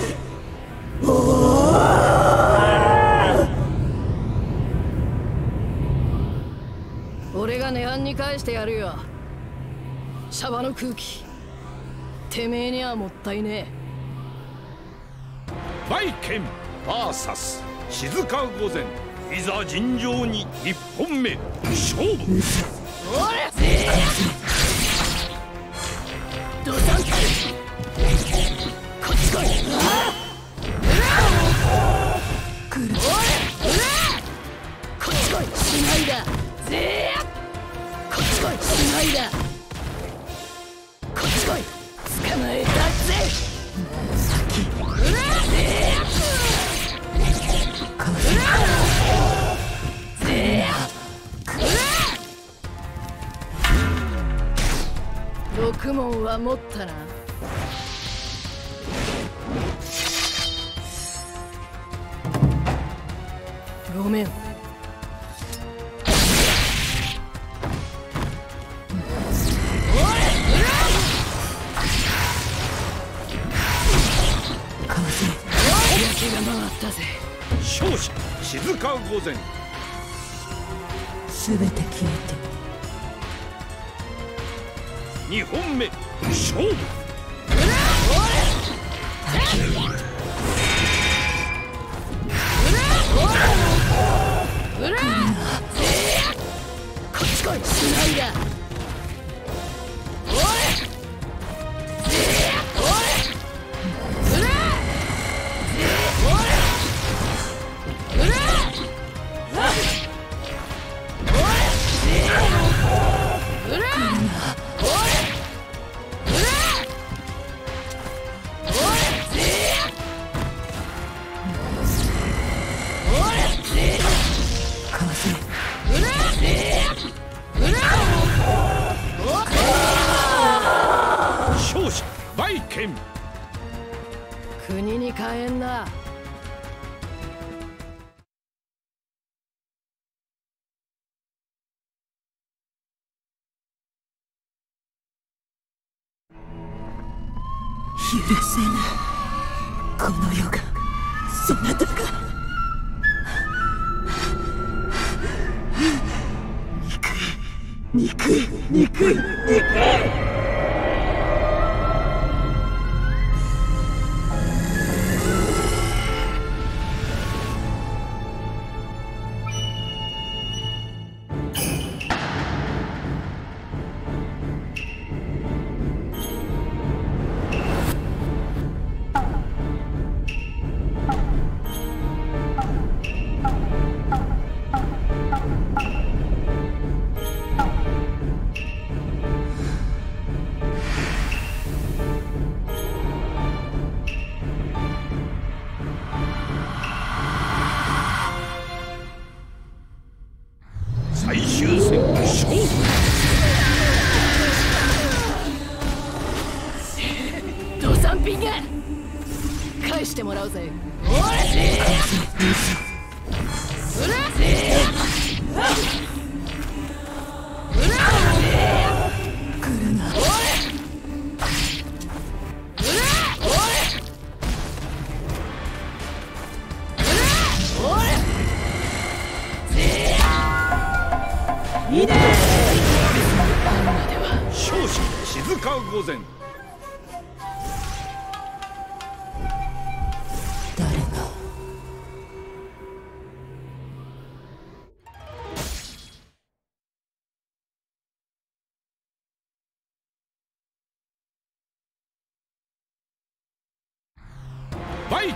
俺が涅槃に返してやるよシャバの空気てめえにはもったい。ねえバイケン VS 静か御前い。ざ尋常に一本目勝負しないだ六問は持ったな。ごめん。焼きが回ったぜ。勝者静か御前。全て消えて2本目。勝負。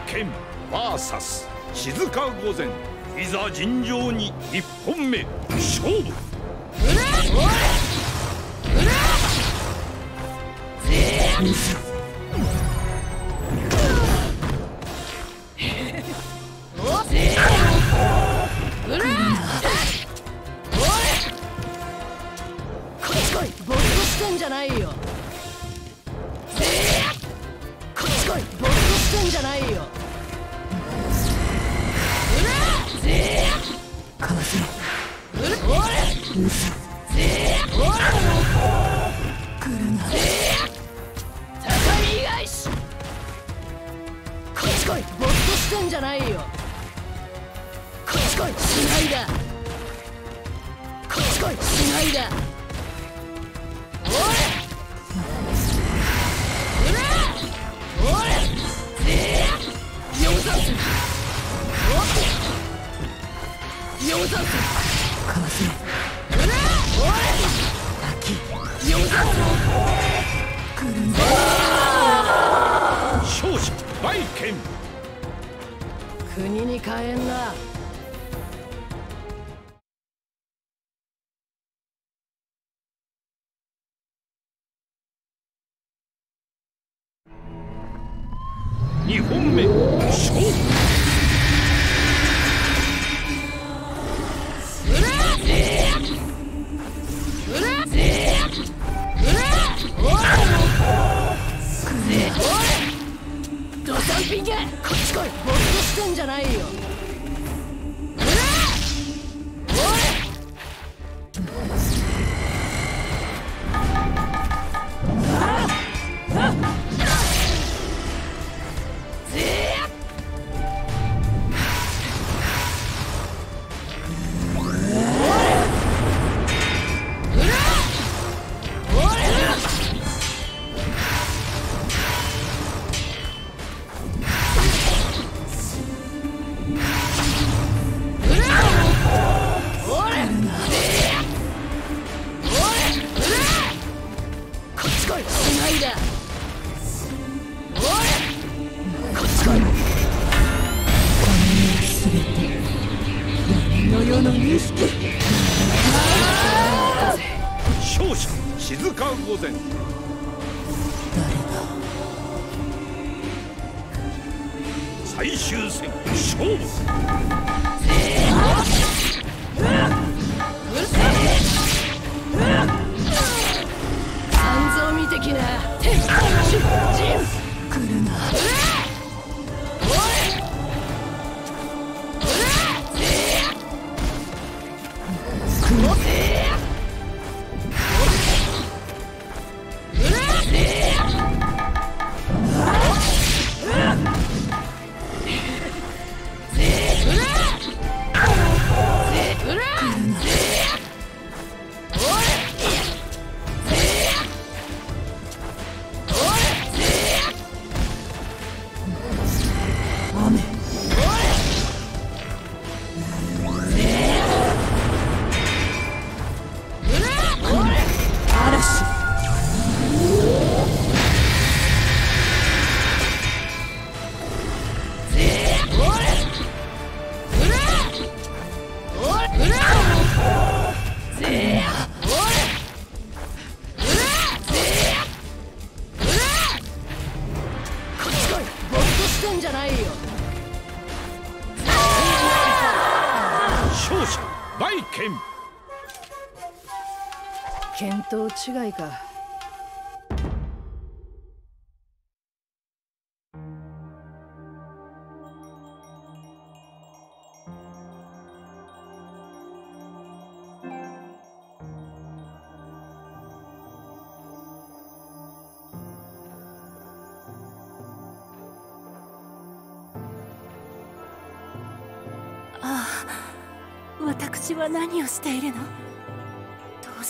剣 VS 静か御前。いざ尋常に一本目。勝負。ボッとしてんじゃないよこっち来いボッとしてんじゃないよよざす国に変えんな。外か。私は何をしているの？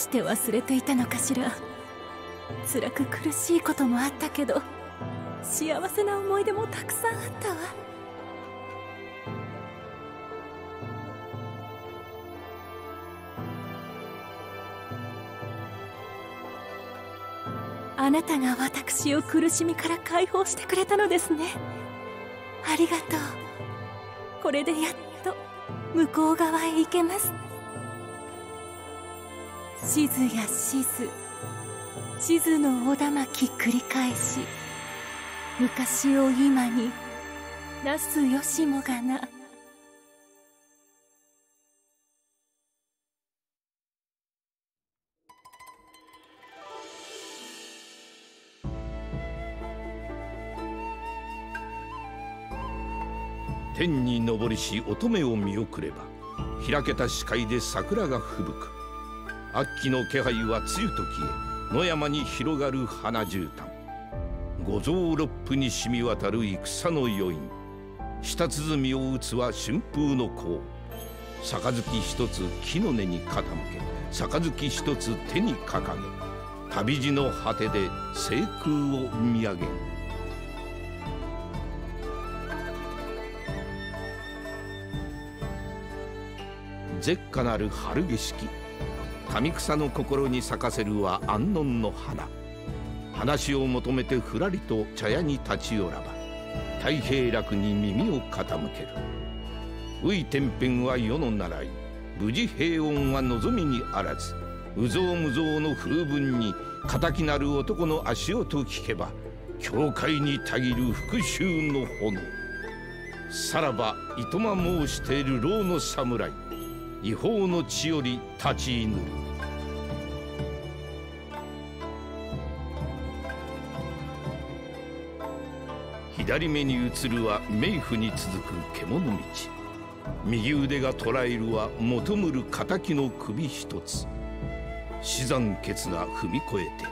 して忘れていたのかしら。辛く苦しいこともあったけど幸せな思い出もたくさんあったわ。あなたが私を苦しみから解放してくれたのですね。ありがとう。これでやっと向こう側へ行けます。しずやしずしずのおだまき繰り返し。昔を今に。なすよしもがな。天に昇りし乙女を見送れば開けた視界で桜が吹雪。く秋の気配は梅雨と消え野山に広がる花絨毯五臓六腑に染み渡る戦の余韻。舌鼓を打つは春風の香杯一つ木の根に傾け杯一つ手に掲げ旅路の果てで清空を見上げる。絶夏なる春景色。神草の心に咲かせるは安穏の花。話を求めてふらりと茶屋に立ち寄らば太平楽に耳を傾ける。うい天変は世の習い無事平穏は望みにあらず有象無象の風聞に敵なる男の足音聞けば教会にたぎる復讐の炎。さらばいとま申している老の侍。違法の地より立ち祈る左目に映るは冥府に続く獣道。右腕が捉えるは求むる敵の首一つ。死山血が踏み越えて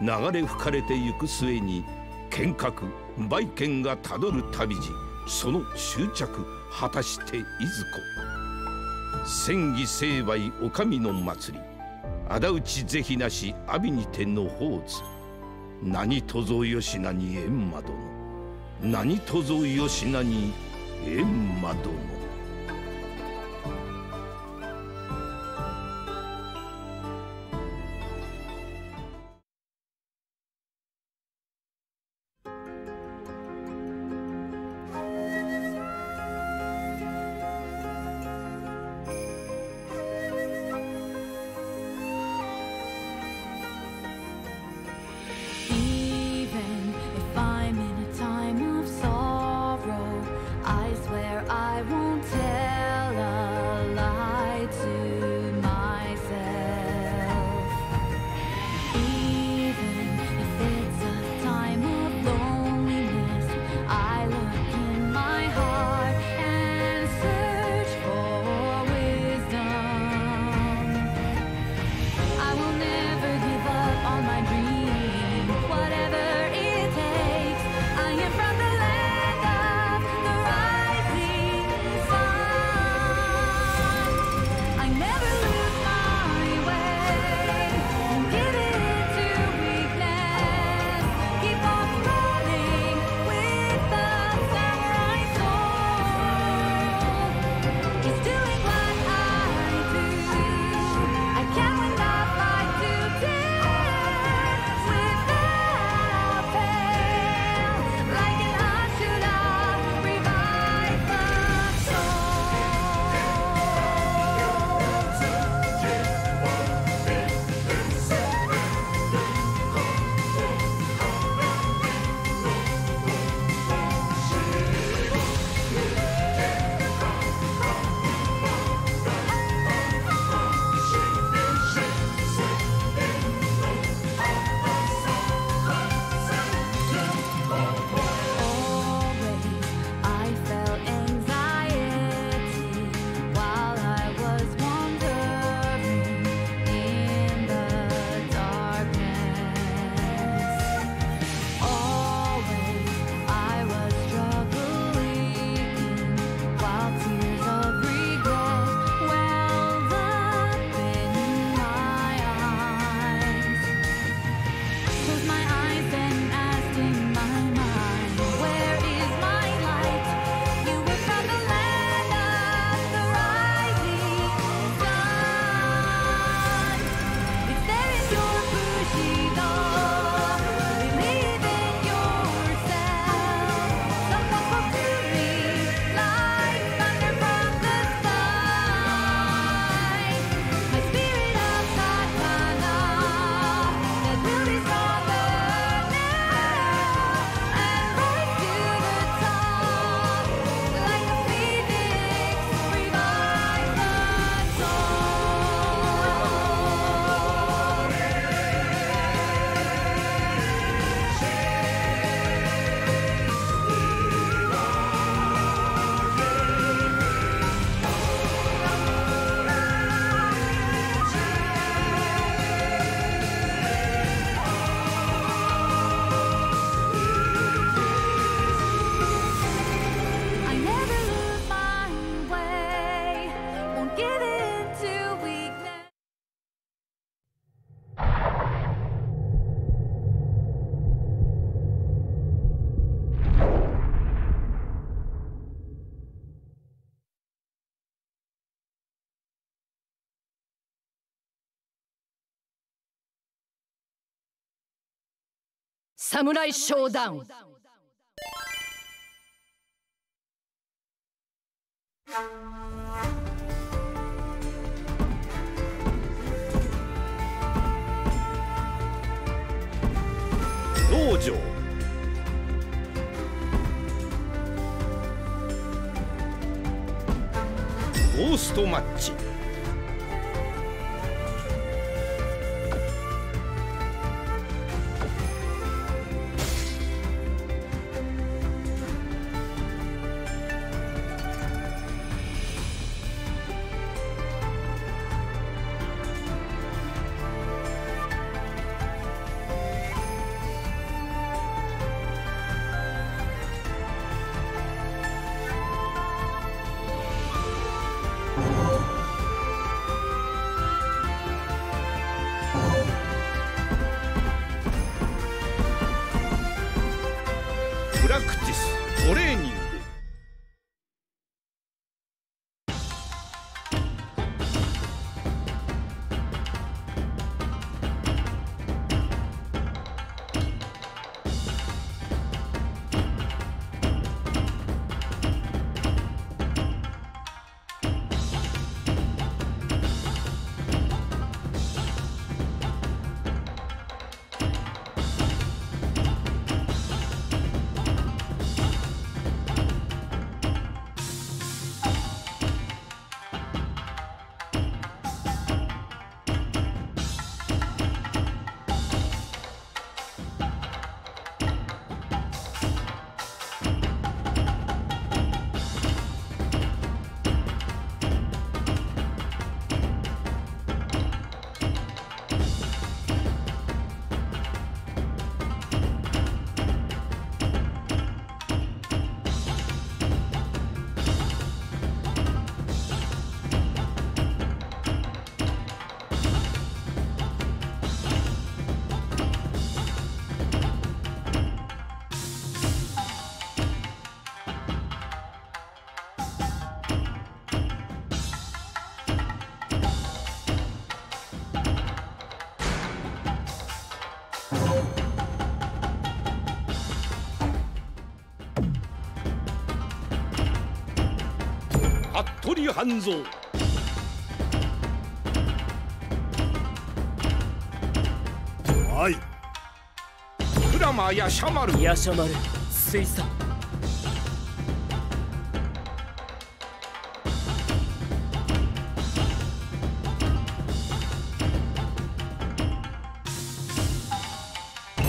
流れ吹かれてゆく末に剣客売剣がたどる旅路。その終着果たしていずこ？戦義成敗お上の祭り。仇討ち是非なし阿鼻にての宝図何とぞ吉名に閻魔殿。何とぞ吉名に閻魔殿。侍道場。ゴーストマッチ。半蔵はい。クラマシャマル。シャマル。水産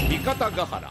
味方ヶ原。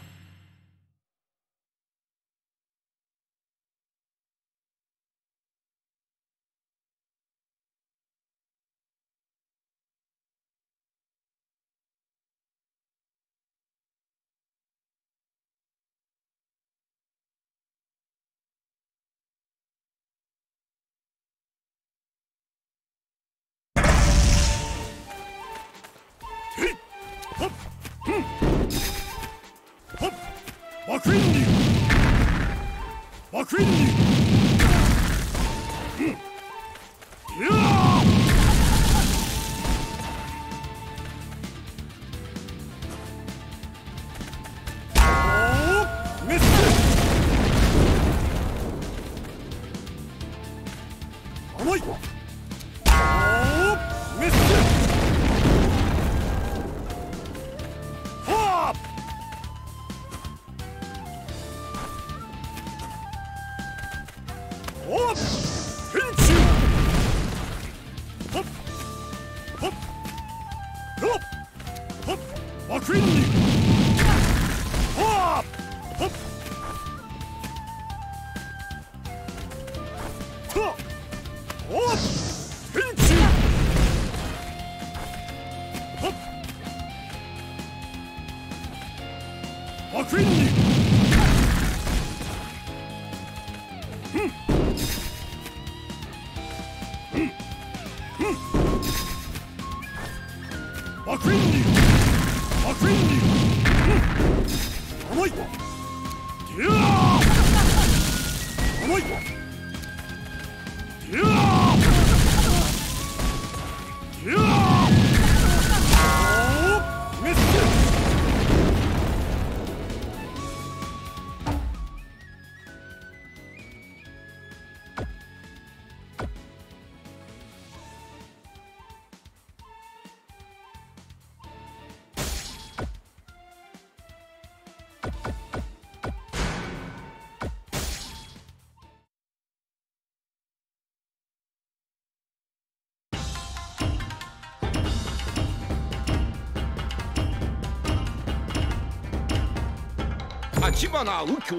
立花右京。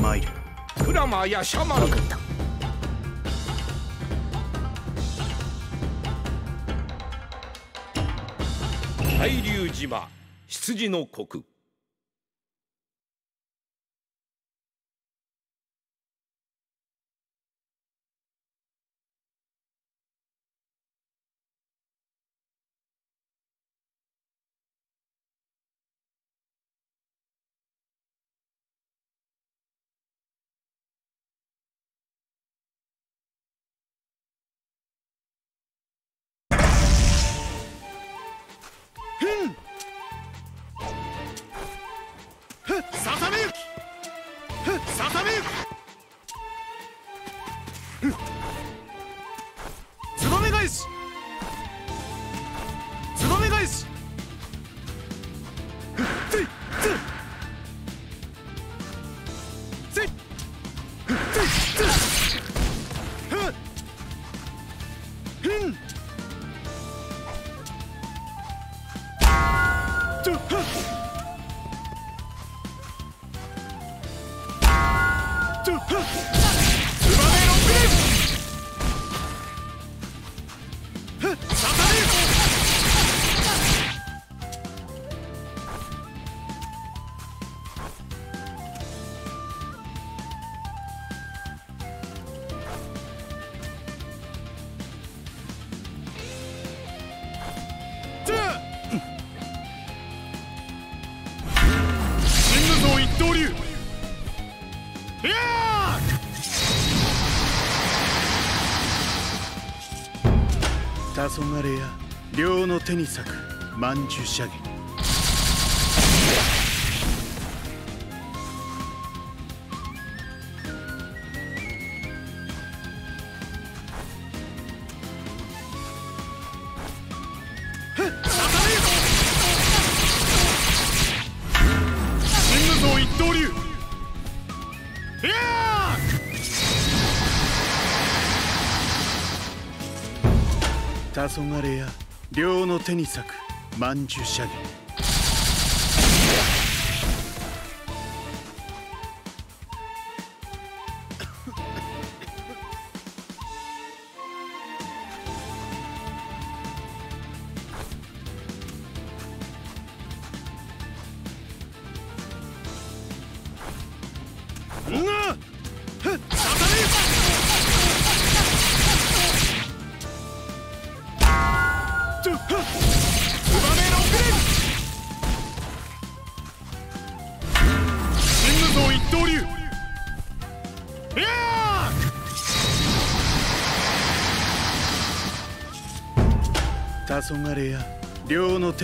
参る。鞍馬やシャマル海流島羊の国つ黄昏や両の手に咲く万寿射撃黄昏や両の手に咲く万寿射撃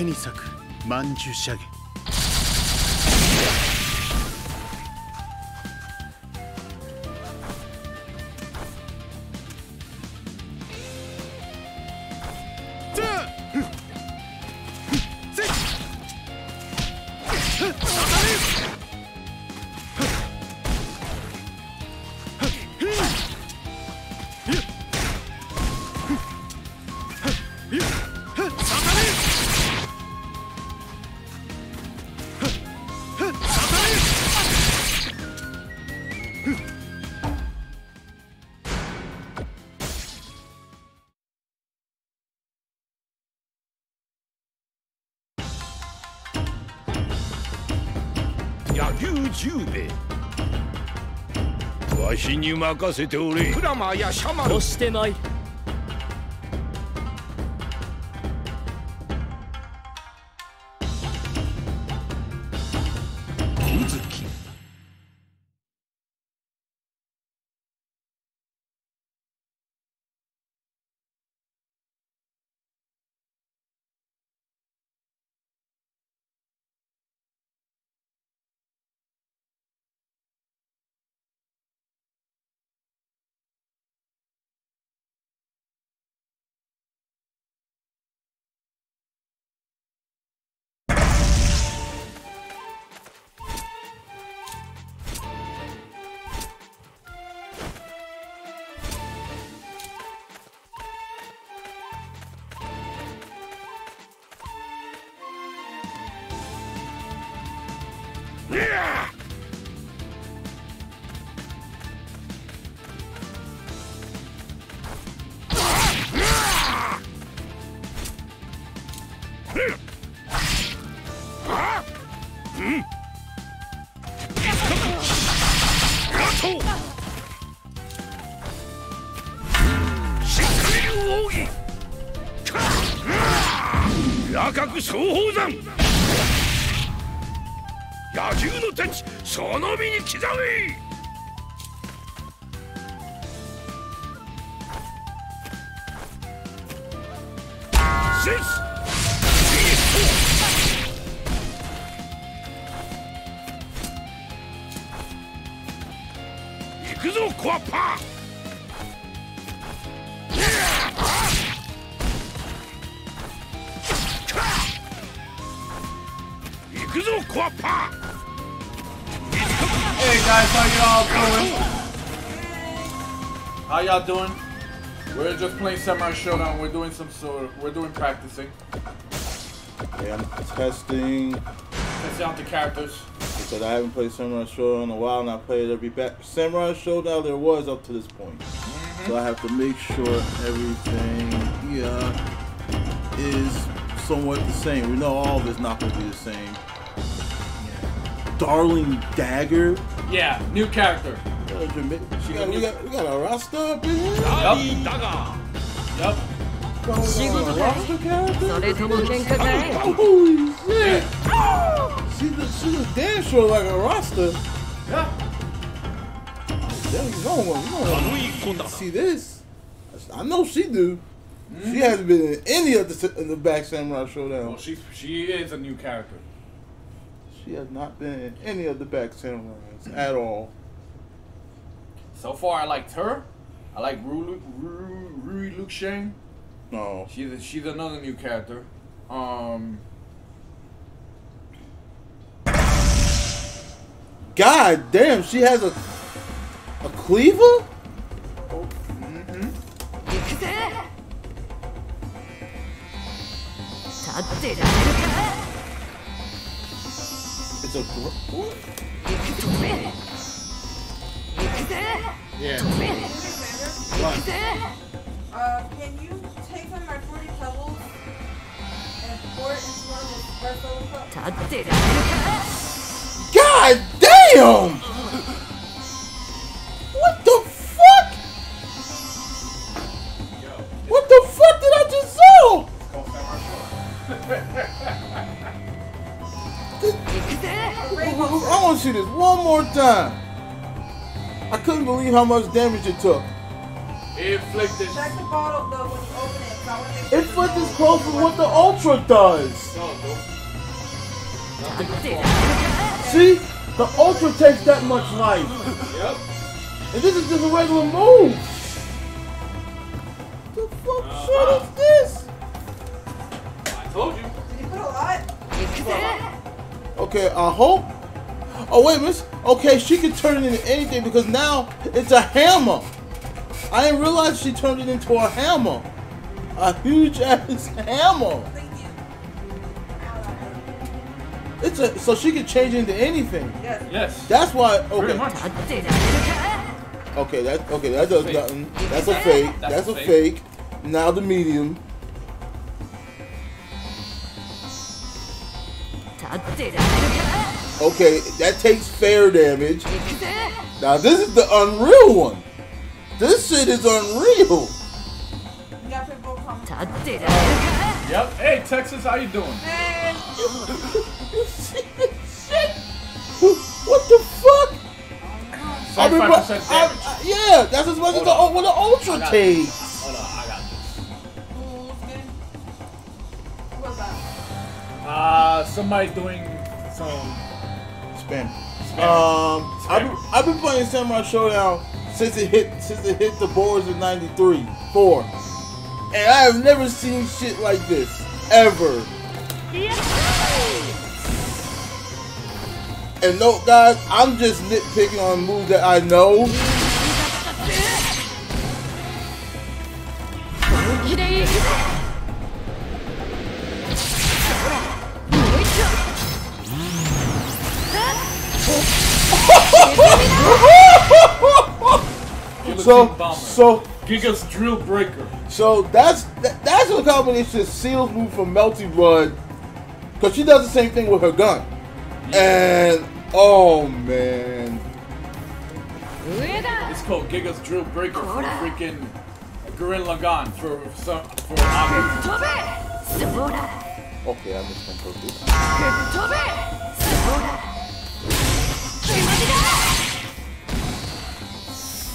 手に咲く万寿射撃に任せておれ。鞍馬やシャマル。押してまい。る総宝山。野獣の天地その身に刻め。Samurai Showdown. We're doing some sort. Of, we're doing practicing. Yeah, I'm testing Testing out the characters. because I haven't played Samurai Showdown in a while, and I played every back Samurai Showdown there was up to this point. Mm-hmm. So I have to make sure everything, yeah, is somewhat the same. We know all of it's not going to be the same. Darling Dagger. Yeah, new character. We got, we got, we got a Rasta up in here. Yup. だが Yup. 仕事かい Rasta character. それとも喧嘩かい Holy shit! She's a, she's a damn sure like a Rasta. Yeah. Damn, you don't want, you don't want to see this. I know she do. She hasn't been in any of the in the back Samurai Showdown. Well, she she is a new character. She has not been in any of the back Samurais at all. So far, I liked her. I like Rui Rui, Rui Luke Shang. No. She's she's another new character. Um. God damn, she has a a cleaver. 行くぜ立ってられるか It's a gr- what? 行く飛べ行くぜ Yeah. Uh, can you take my fruity pebbles and pour it into one of cups? God damn! What the fuck? What the fuck did I just do? I want to see this one more time. I couldn't believe how much damage it took. It. Inflict what the Ultra does. See? The Ultra takes that much life. yep. And this is just a regular move. The fuck uh, uh, is this? I told you. Did you put a lot? okay, I hope. Oh, wait, miss. Okay, she can turn it into anything because now it's a hammer. I didn't realize she turned it into a hammer. A huge ass hammer. It's a, so she can change into anything. Yes. Yes. That's why. Okay. Okay. That. Okay. That does fake. nothing. That's a fake. That's, That's a, fake. fake. Now the medium. Okay. That takes fair damage. Now this is the unreal one. This shit is unreal. You got people come. 立ってられるか Yep. Hey Texas, how you doing? Man, Shit. What the fuck? I mean, but- 75% I- damage. I- yeah, that's as much as Hold the, on. what the Ultra I got takes. Hold on, I got this. who's game? Who was that? Uh, somebody doing some. Spam. Spam. Um, Spam. I've been, I've been playing Samurai Showdown since it hit since it hit the boards in '93, four, and I have never seen shit like this ever. And no, guys, I'm just nitpicking on moves that I know. so, so Giga's Drill Breaker. So that's that, that's what combination seals me from Melty Blood, because she does the same thing with her gun, yeah. and oh man, it's called Giga's Drill Breaker for freaking Gurren Lagann for some for Okay, I missed my.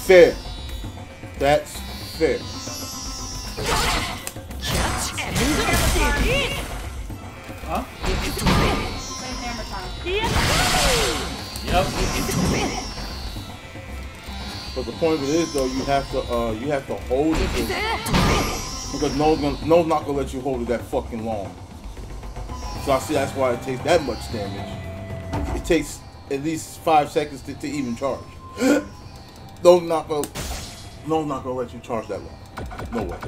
Fair. That's fair. Huh? Yep. But the point of it is, though, you have to uh, you have to hold it because no's gonna, no's not gonna let you hold it that fucking long. So I see that's why it takes that much damage. It takes at least five seconds to, to even charge. no, not gonna no one's not gonna let you charge that long. No way.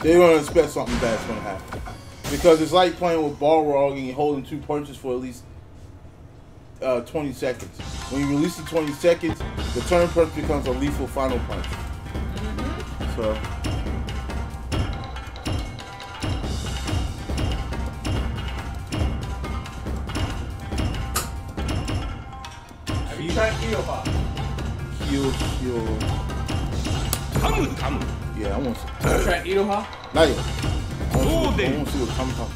They're gonna expect something bad's gonna happen. Because it's like playing with Balrog and you're holding two punches for at least uh, 20 seconds. When you release the 20 seconds, the turn punch becomes a lethal final punch. So Have you tried Kyoha? heal, heal. タムタム Yeah, I want to. Have you tried Iroha? Not yet. I want Oh, to see, I then. want to see what comes up.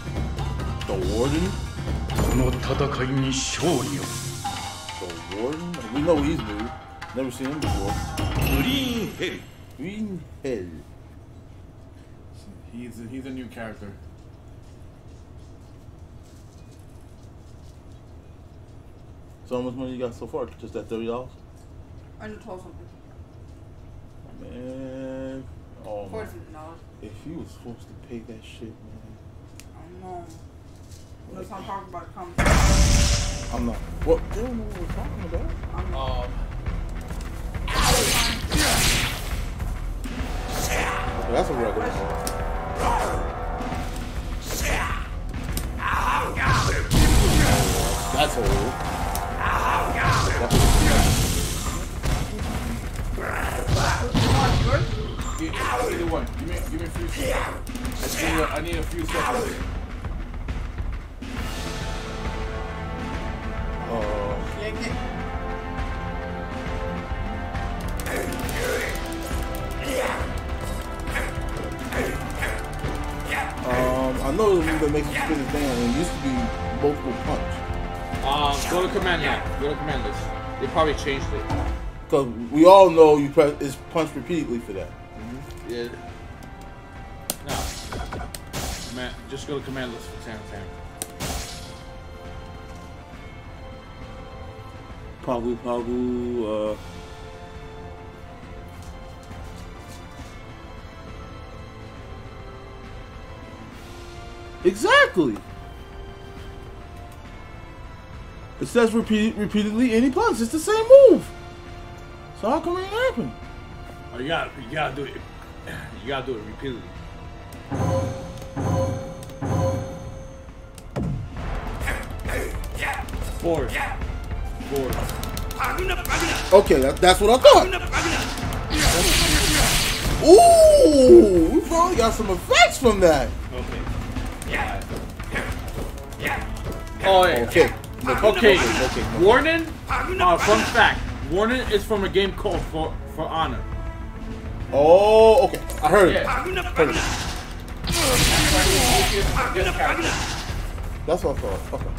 The Warden? この戦いに勝利を The Warden? We know he's new. Never seen him before. グリーンヘル Green Hell. He's a, he's a new character. So how much money you got so far? Just that thirty dollars? I just told something. Man, oh my. Forty something dollars. If he was forced to pay that shit, man, I don't know. Let's not talk about it. Come. I'm not. What? They don't know what we're talking about. I'm Um, Okay, that's a regular one. That's old. e- either one. Give me give me a few seconds. I need a, I need a few seconds. Yeah, get. um, I know the move that makes you spin his down, and it used to be multiple punch. Um, go to command line. Go to command list. They probably changed it. Because we all know you press it's punched repeatedly for that. Yeah. No. Command, just go to command list for Sam Sam. Pagu Pagu, uh. Exactly. It says repeat, repeatedly any punch. It's the same move. So how come it ain't happen? Oh, you gotta, you gotta do it. You gotta do it repeatedly. Forward. Forward. Okay, that, that's what I thought. Ooh, we probably got some effects from that. Okay. Yeah. Yeah. Oh yeah. Okay. Okay. Okay. Warning. Uh, fun fact. Warning is from a game called For For Honor. Oh, okay. I heard it. Heard it. That's what I thought. Okay.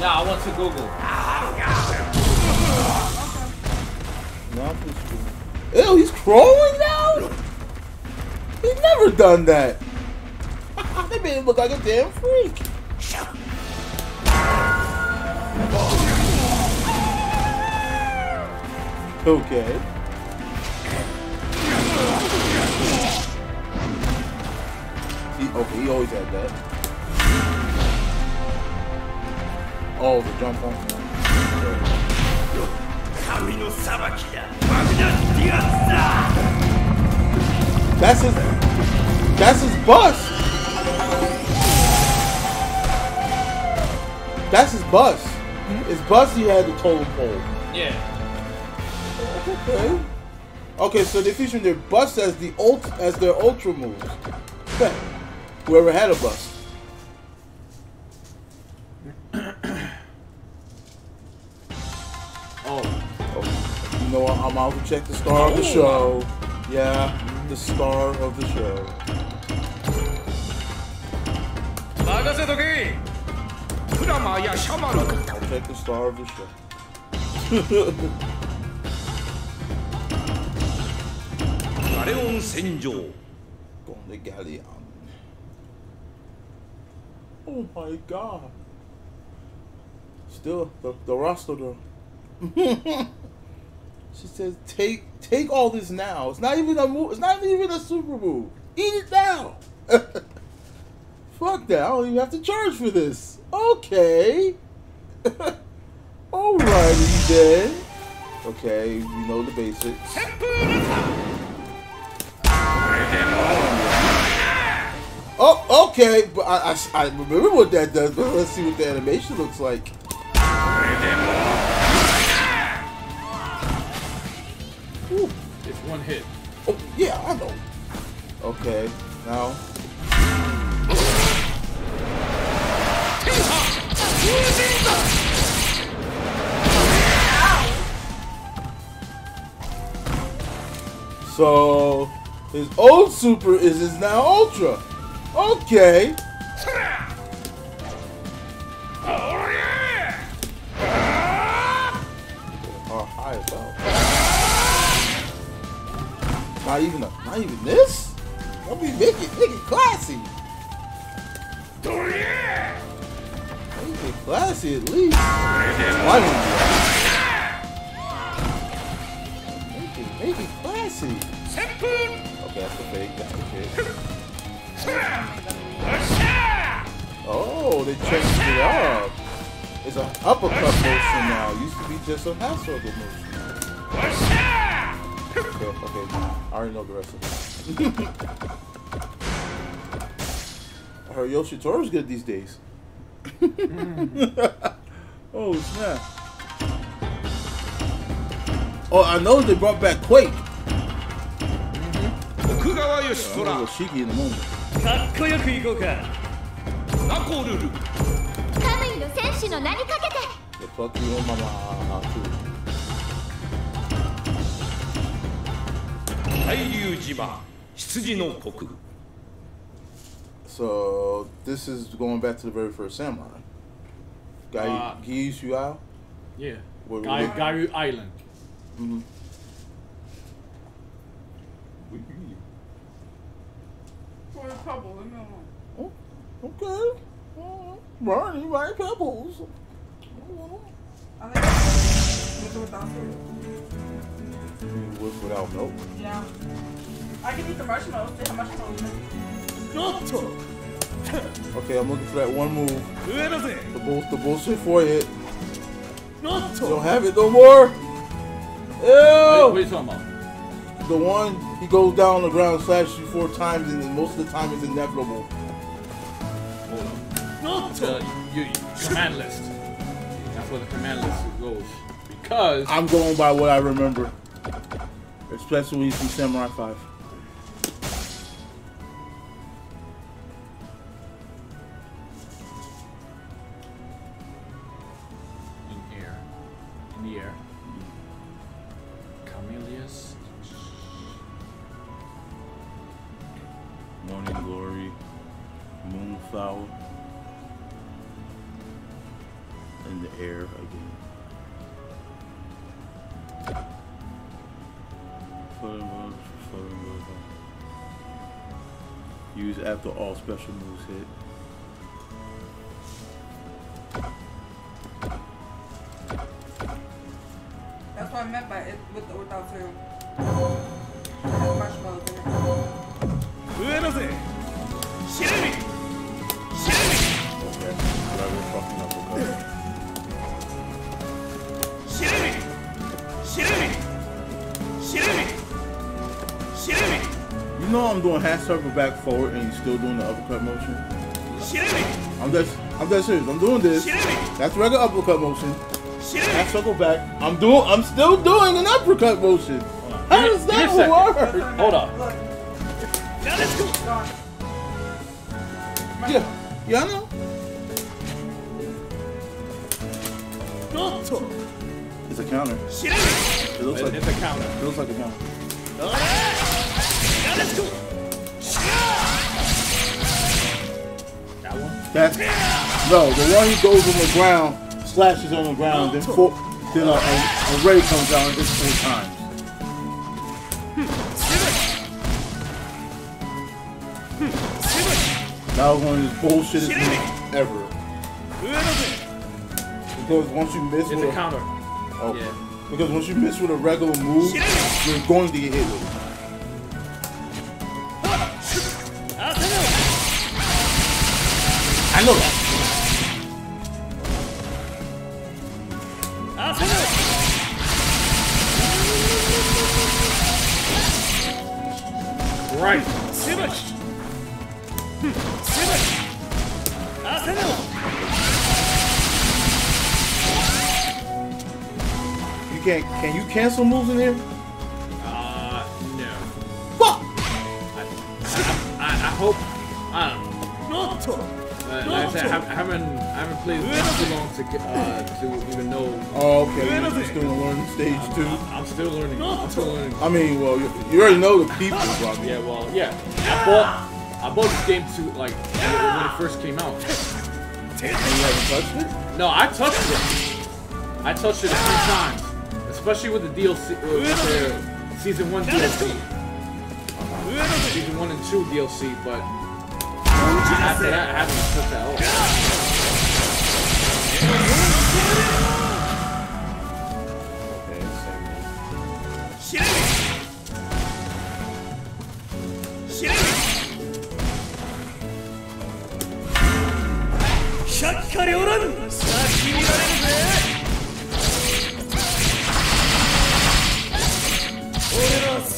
Now I want to Google. I'm Ew, he's crawling now? He's never done that. they made him look like a damn freak. Okay. He, okay, he always had that. Oh, the jump on. That's his. That's his bus. That's his bus. His bus. He had the totem pole. Yeah. Okay. Okay, so they're featuring their bust as the ult as their ultra moves. Whoever had a bust. oh. You know? I'm out to check the star of the show. Yeah, the star of the show. Check the star of the show. レオン戦場 Bon the Galleon. Oh my god. Still the, the roster though. she says take take all this now. It's not even a move it's not even a super move. Eat it now. Fuck that. I don't even have to charge for this. Okay. Alrighty then. Okay, you know the basics. Oh, okay, but I, I, I remember what that does, but let's see what the animation looks like. Ooh. It's one hit. Oh, yeah, I know. Okay, now. So, his old super is his now ultra. Okay. Oh, high as well. Not even a, not even this. Let me make it, make it classy. Make it classy at least. Why didn't? Make it, make it classy. That's the fake. That's the fake. Oh, they changed it up. It's an uppercut motion now. It used to be just a half circle motion. Okay, okay. I already know the rest of it. I heard Yoshitoru's good these days. oh, snap. Oh, I know they brought back Quake. 奥川義虎.かっこよくいこうかナコルルカムイの戦士の名にかけて.大龍島羊の国 So this is going back to the very first samurai. Guy, Uh, Gyu Shuao. Yeah. What- Garu Island. Mhm. For a couple, leave me alone. Okay. Barney, right pebbles. I think I'm with or without cereal. With, without milk. Yeah. I can eat the marshmallows. They have marshmallows. in it. Okay, I'm looking for that one move. The, bull, the bullshit forehead. Don't have it no more. What, Ew. what are you talking about? The one he goes down on the ground, and slashes you four times, and then most of the time it's inevitable. The uh, you, command list. That's where the command list goes. Because I'm going by what I remember, especially from Samurai Five. Moonflower, in the air again. Furthermore, furthermore, Use after all special moves hit. That's what I meant by it with or without cereal. It has marshmallows in it. 上だぜシレミ you know I'm doing half circle back forward and you're still doing the uppercut motion? Shit. I'm just I'm dead serious. I'm doing this. That's regular uppercut motion. I circle back. I'm doing. I'm still doing an uppercut motion. How does Give me a that work? Hold on. Yeah. Yeah, I know. It's a counter. It looks like It's a counter. It looks like a counter. That one? That no, the one he goes on the ground, slashes on the ground, then four, then a, a, a ray comes out at hits same times. That was one of the bullshittest moves ever. Because once you miss It's with a counter. Oh, Yeah. Because once you miss with a regular move, you're going to get hit with it. I know that. Can't. Can you cancel moves in here? Uh, no. Fuck. I, I, I hope. I don't know. Uh, like I said, I haven't, I haven't, played too long to get, uh, to even know. Oh, okay. You're still in learning stage two. I'm still learning. I'm still learning. I mean, well, you, you already know the people. Yeah, well, yeah. I bought, I bought this game to like when it first came out. And you haven't touched it? No, I touched it. I touched it a few times, especially with the DLC, uh, with the season one DLC, season one and two DLC. But after that, I haven't touched that at all. That's an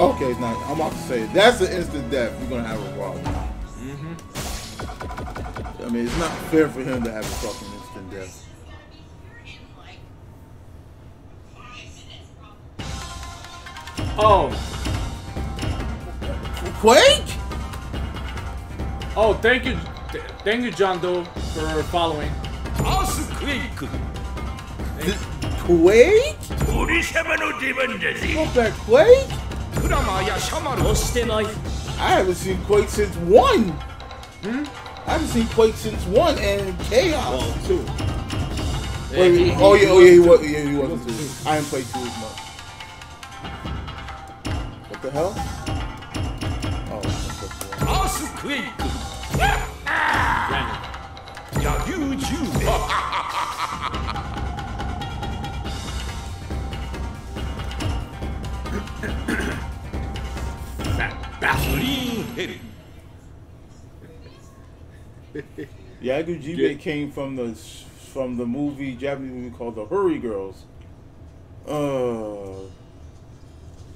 Okay, now. I'm about to say that's an instant death. We're gonna have a problem. Mm-hmm. I mean, it's not fair for him to have a fucking instant death. Oh. Quake? Oh, thank you, th thank you, John Doe, for following. Also, Quake. Quake? Go back, Quake? I haven't seen Quake since one. Hmm? I haven't seen Quake since one and Chaos Whoa. too. Wait, he, oh he yeah, oh yeah, he was, yeah, he was too. I didn't play two as much. What the hell? Oh, that's Quake. Vaseline Hitty. Yagu yeah. came from the from the movie Japanese movie called The Hurry Girls. Uh,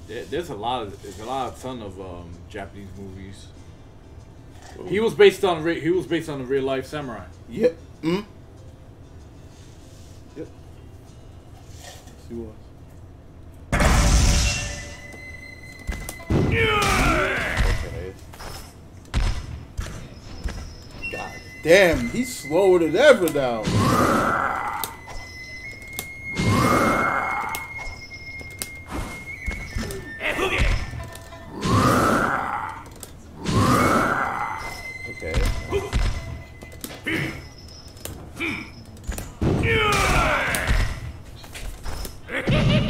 there's a lot of there's a lot of ton of um, Japanese movies. Oh. He was based on he was based on a real life samurai. Yep. Mm. Yep. Let's see what. God damn, he's slower than ever now. Okay.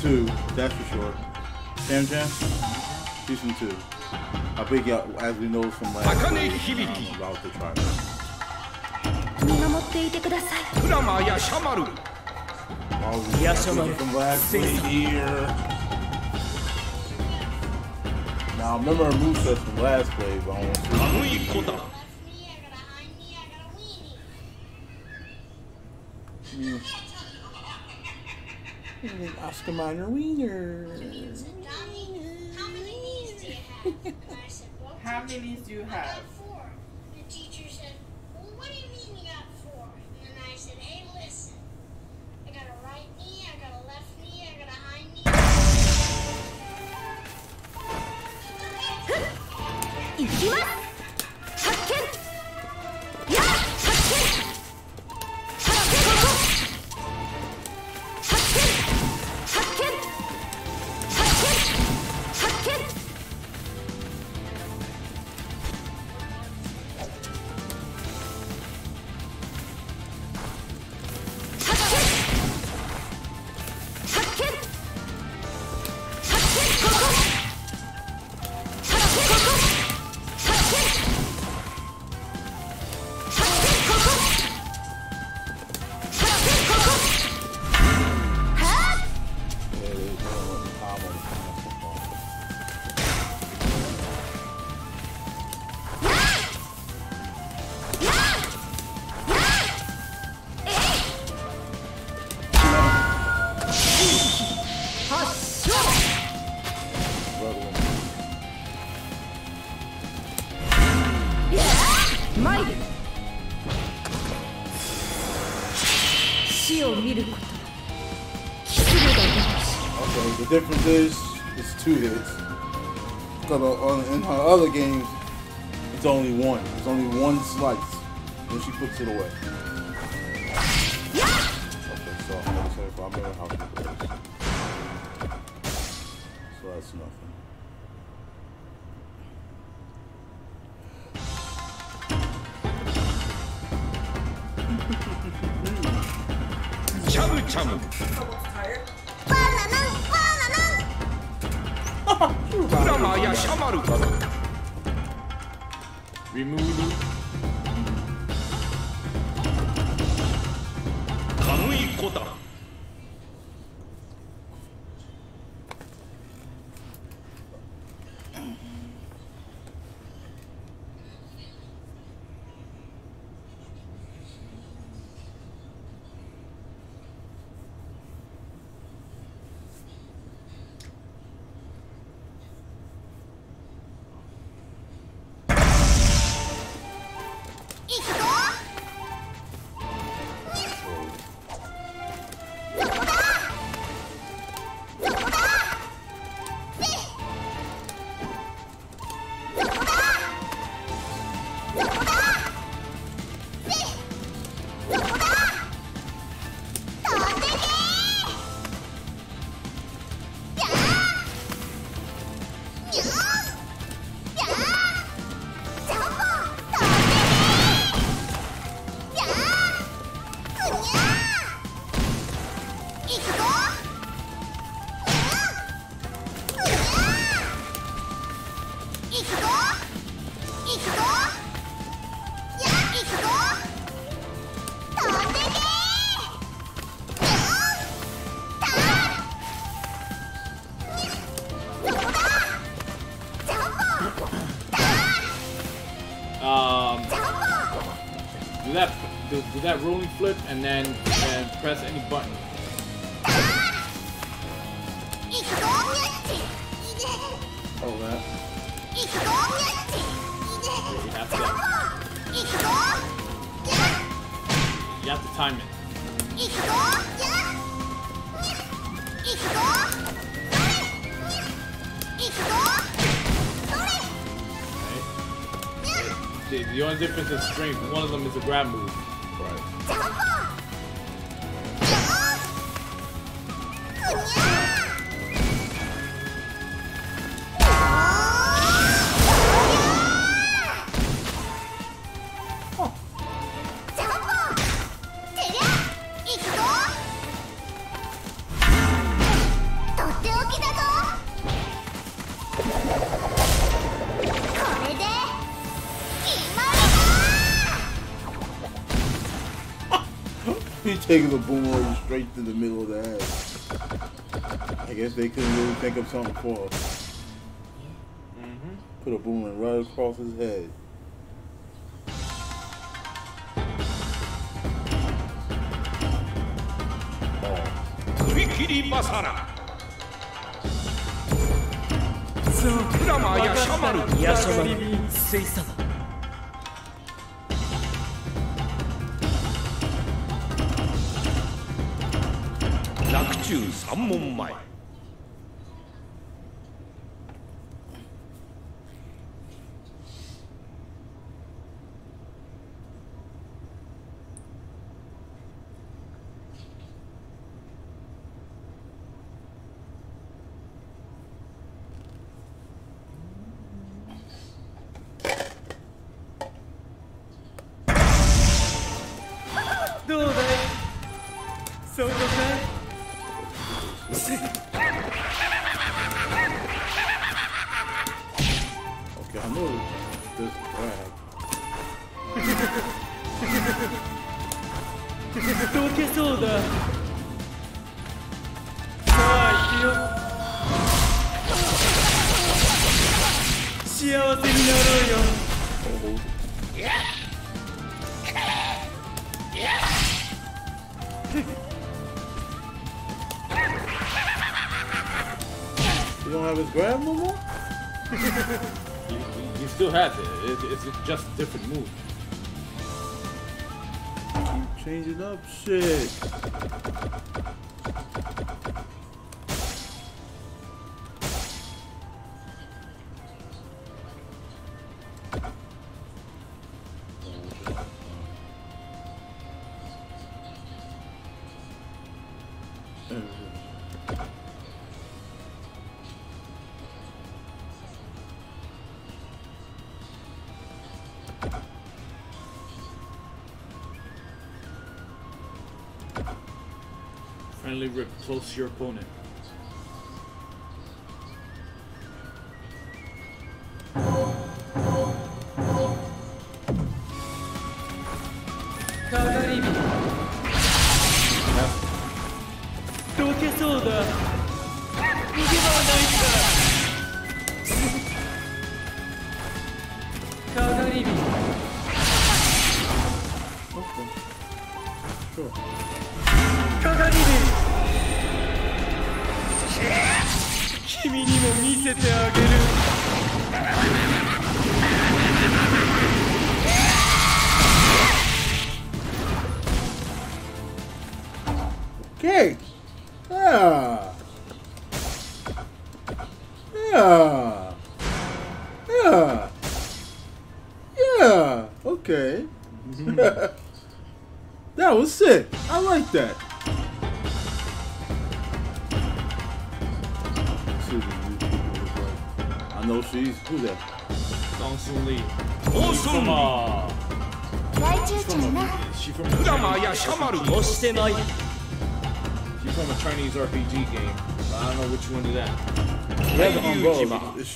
two, that's for sure. Jam Jam, season two. I think y'all, as we know from last time, um, about the tribe. 見守っていてください。フラマーやシャマル。やシャマル。From last here. Now, I remember Moose from last play, but I don't want to. Come on, your wiener. How many knees do you have? that rolling flip and then press any button. Oh, that. You have to. You have to time it. Okay. The, the only difference is strength. One of them is a grab move. Take the boomerang straight through the middle of the head. I guess they couldn't really think of something for us. Mm -hmm. Put a boomerang right across his head. Kurikiri Yashamaru. Yashamaru. 咁我唔系 just finally rip close to your opponent.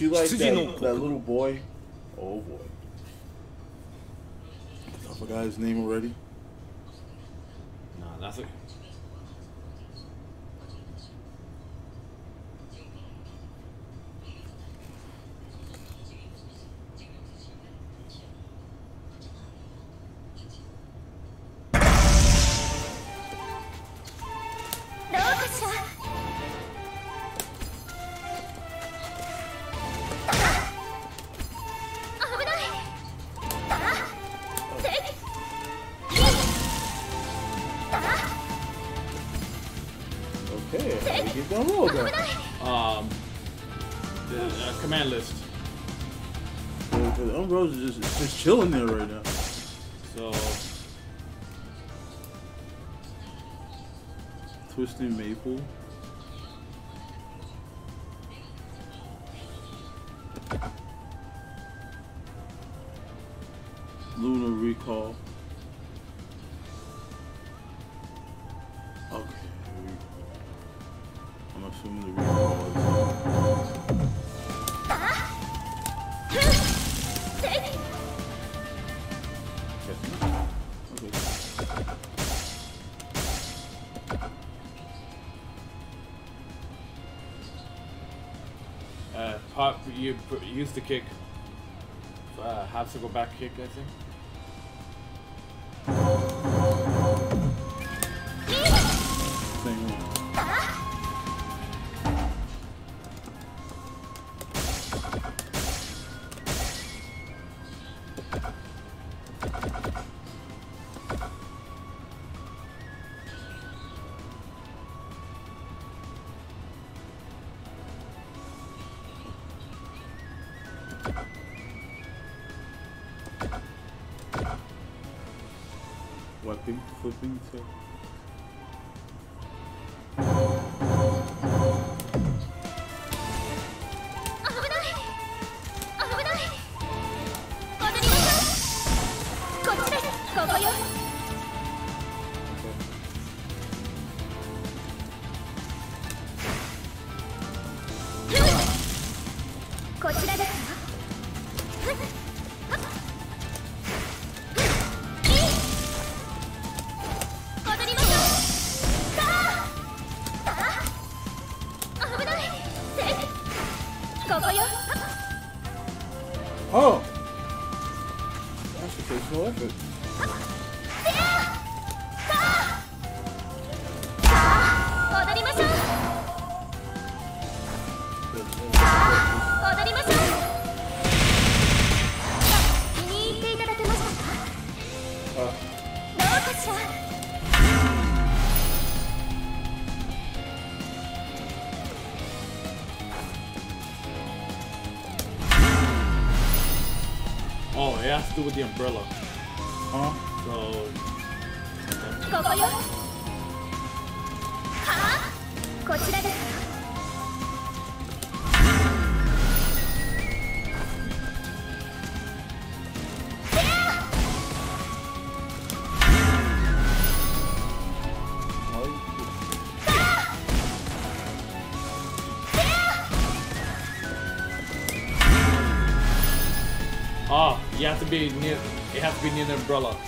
you like that, that little boy? Oh boy. I forgot his name already. chilling there right now. So twisting maple. use the kick. Uh, have to go back kick, I think. What thing? Flipping to? with the umbrella. beneath an umbrella.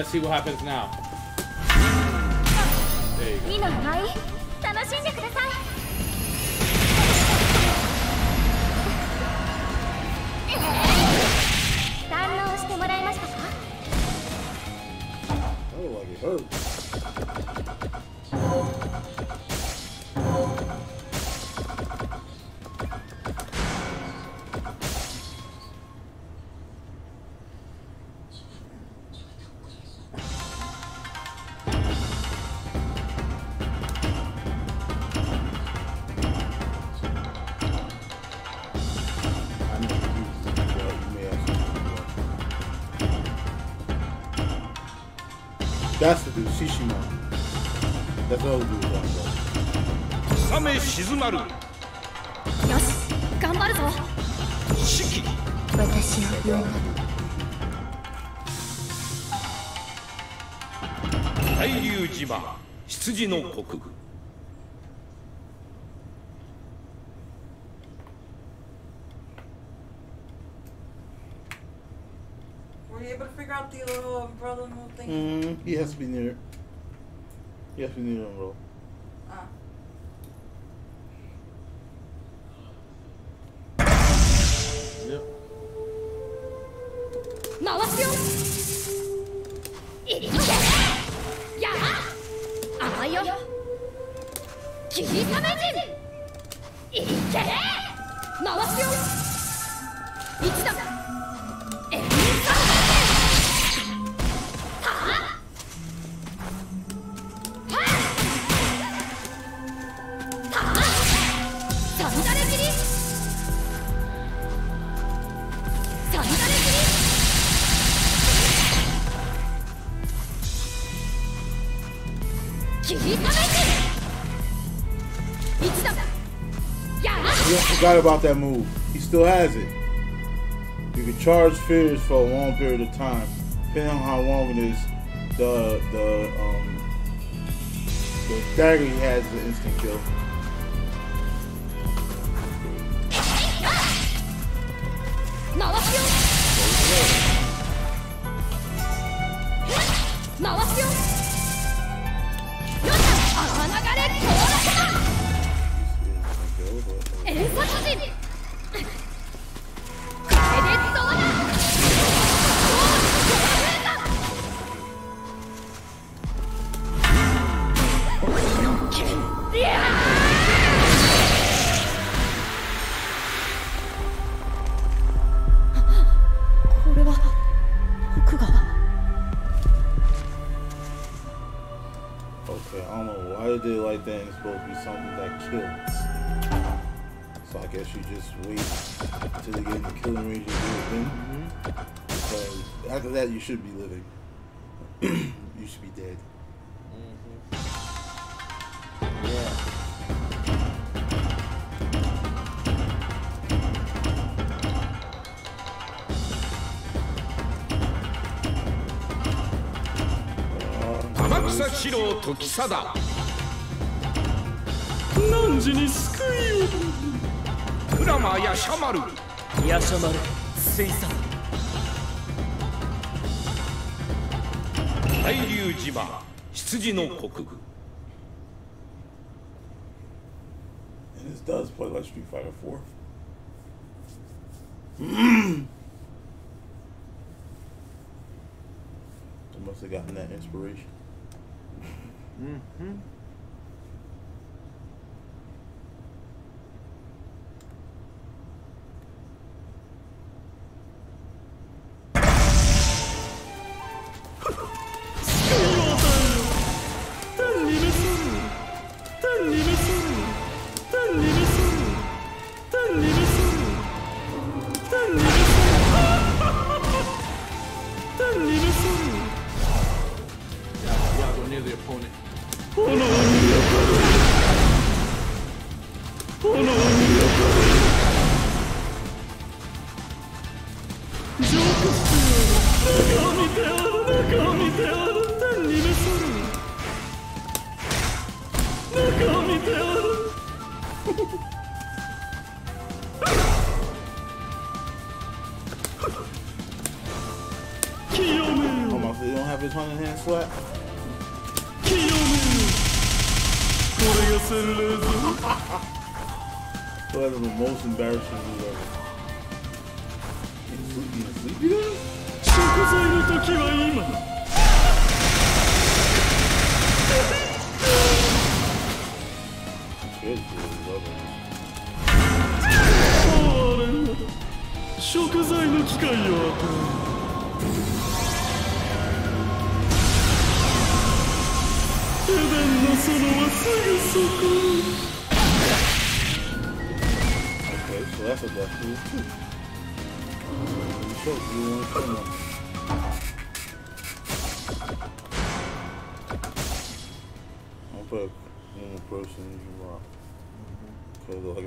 Let's see what happens now. め静まるよし頑張るぞ四季私を呼んだ大龍島羊の国具 Were you able to figure out the little umbrella move thing? Mm, he has to be near. He has to be near him, 回すよいけやあ甘いよ霧雨陣いけ回すよ一段エ forgot about that move. He still has it. You can charge fears for a long period of time, depending on how long it is. The the um, the dagger he has is an instant kill. Now let's go. Now let's go. 達だ演 you should be living. you should be dead. Yeah. Uh, 天草四郎時貞汝に救いを鞍馬やしゃまるヤシャマル水産大龍島羊の国具 And this does play like Street Fighter 4. they must have gotten that inspiration. Mm-hmm.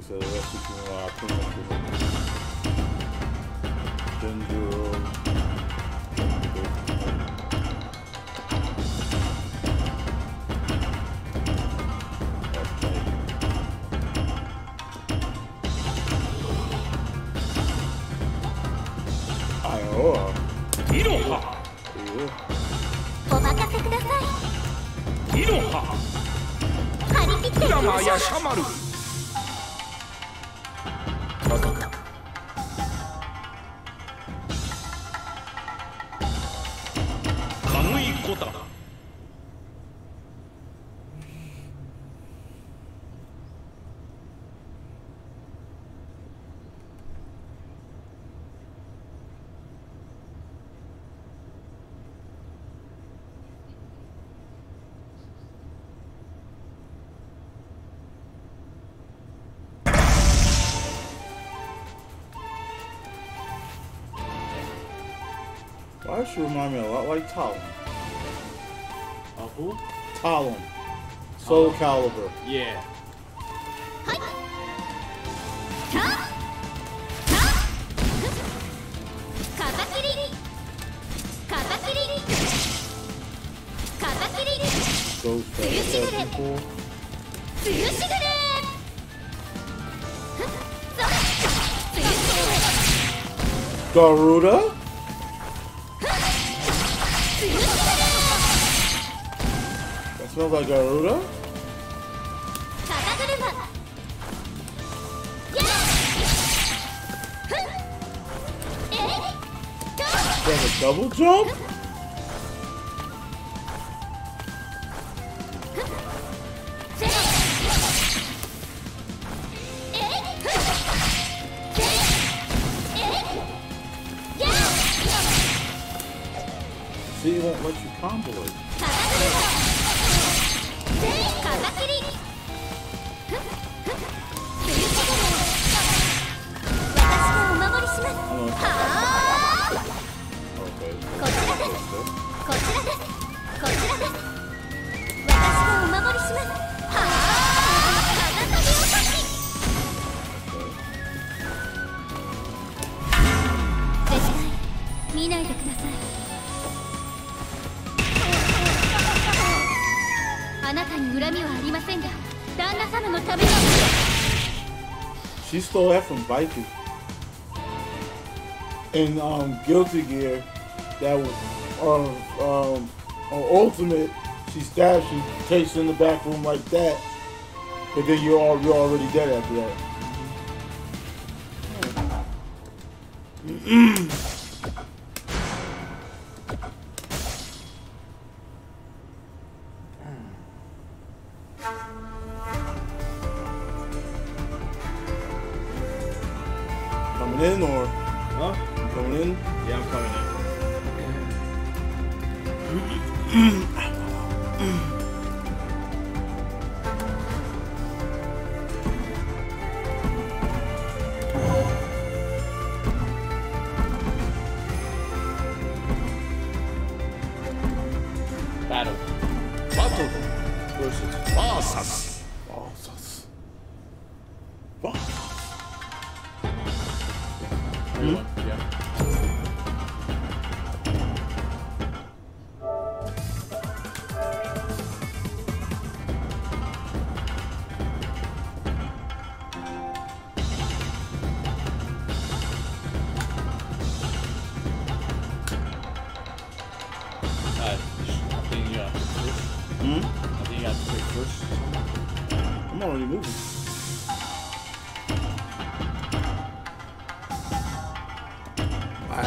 so that's what uh, you to operate. Then do First, remind me a lot like Talon. A uh, who? Talon. Soul oh. uh, Caliber. Yeah. Ghost that Garuda? by Garuda? A double jump? stole that from Viking. And um, Guilty Gear, that was um, um on Ultimate. She stabs, she takes you in the back room like that, but then you're all you're already dead after that.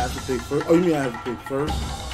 have to pick first? Oh, you mean I have to pick first?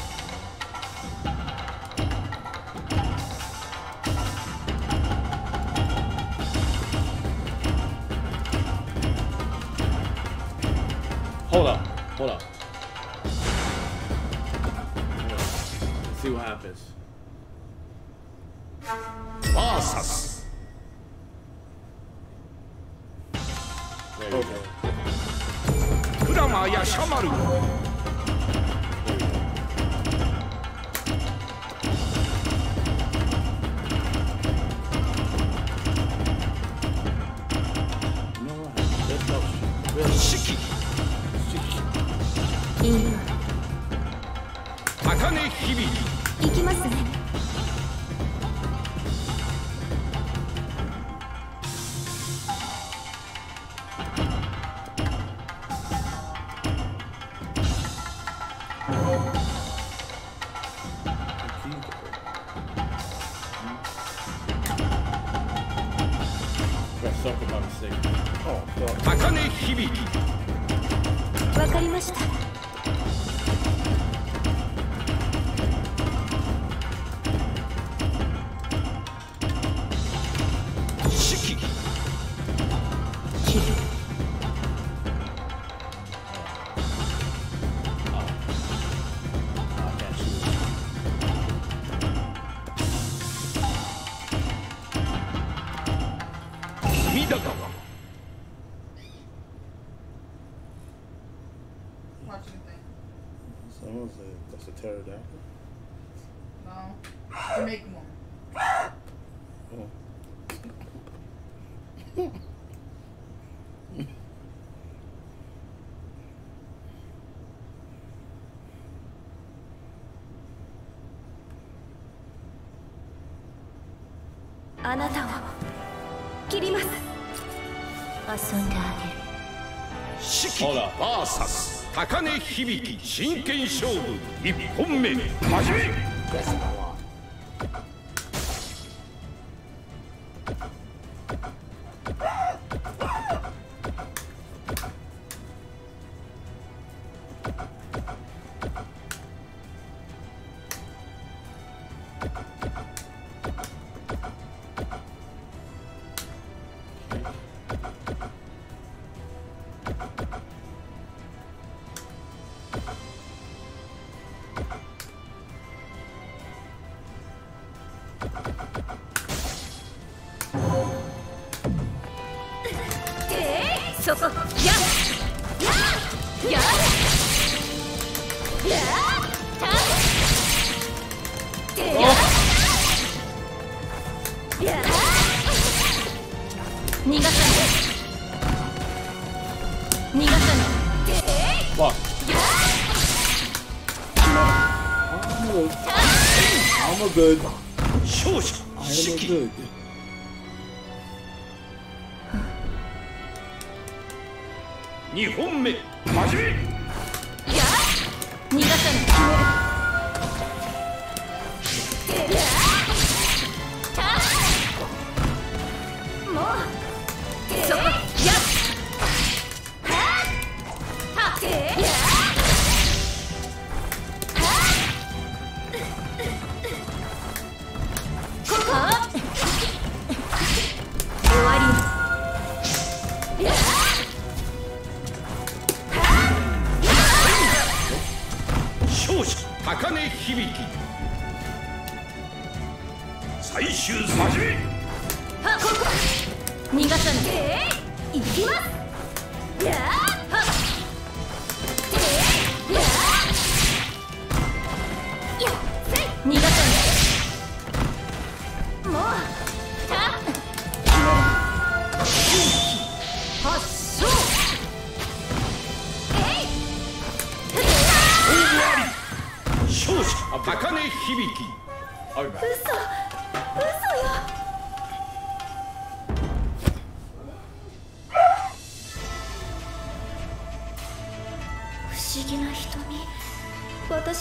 高根響真剣勝負1本目。始め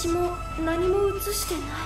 私も何も映してない。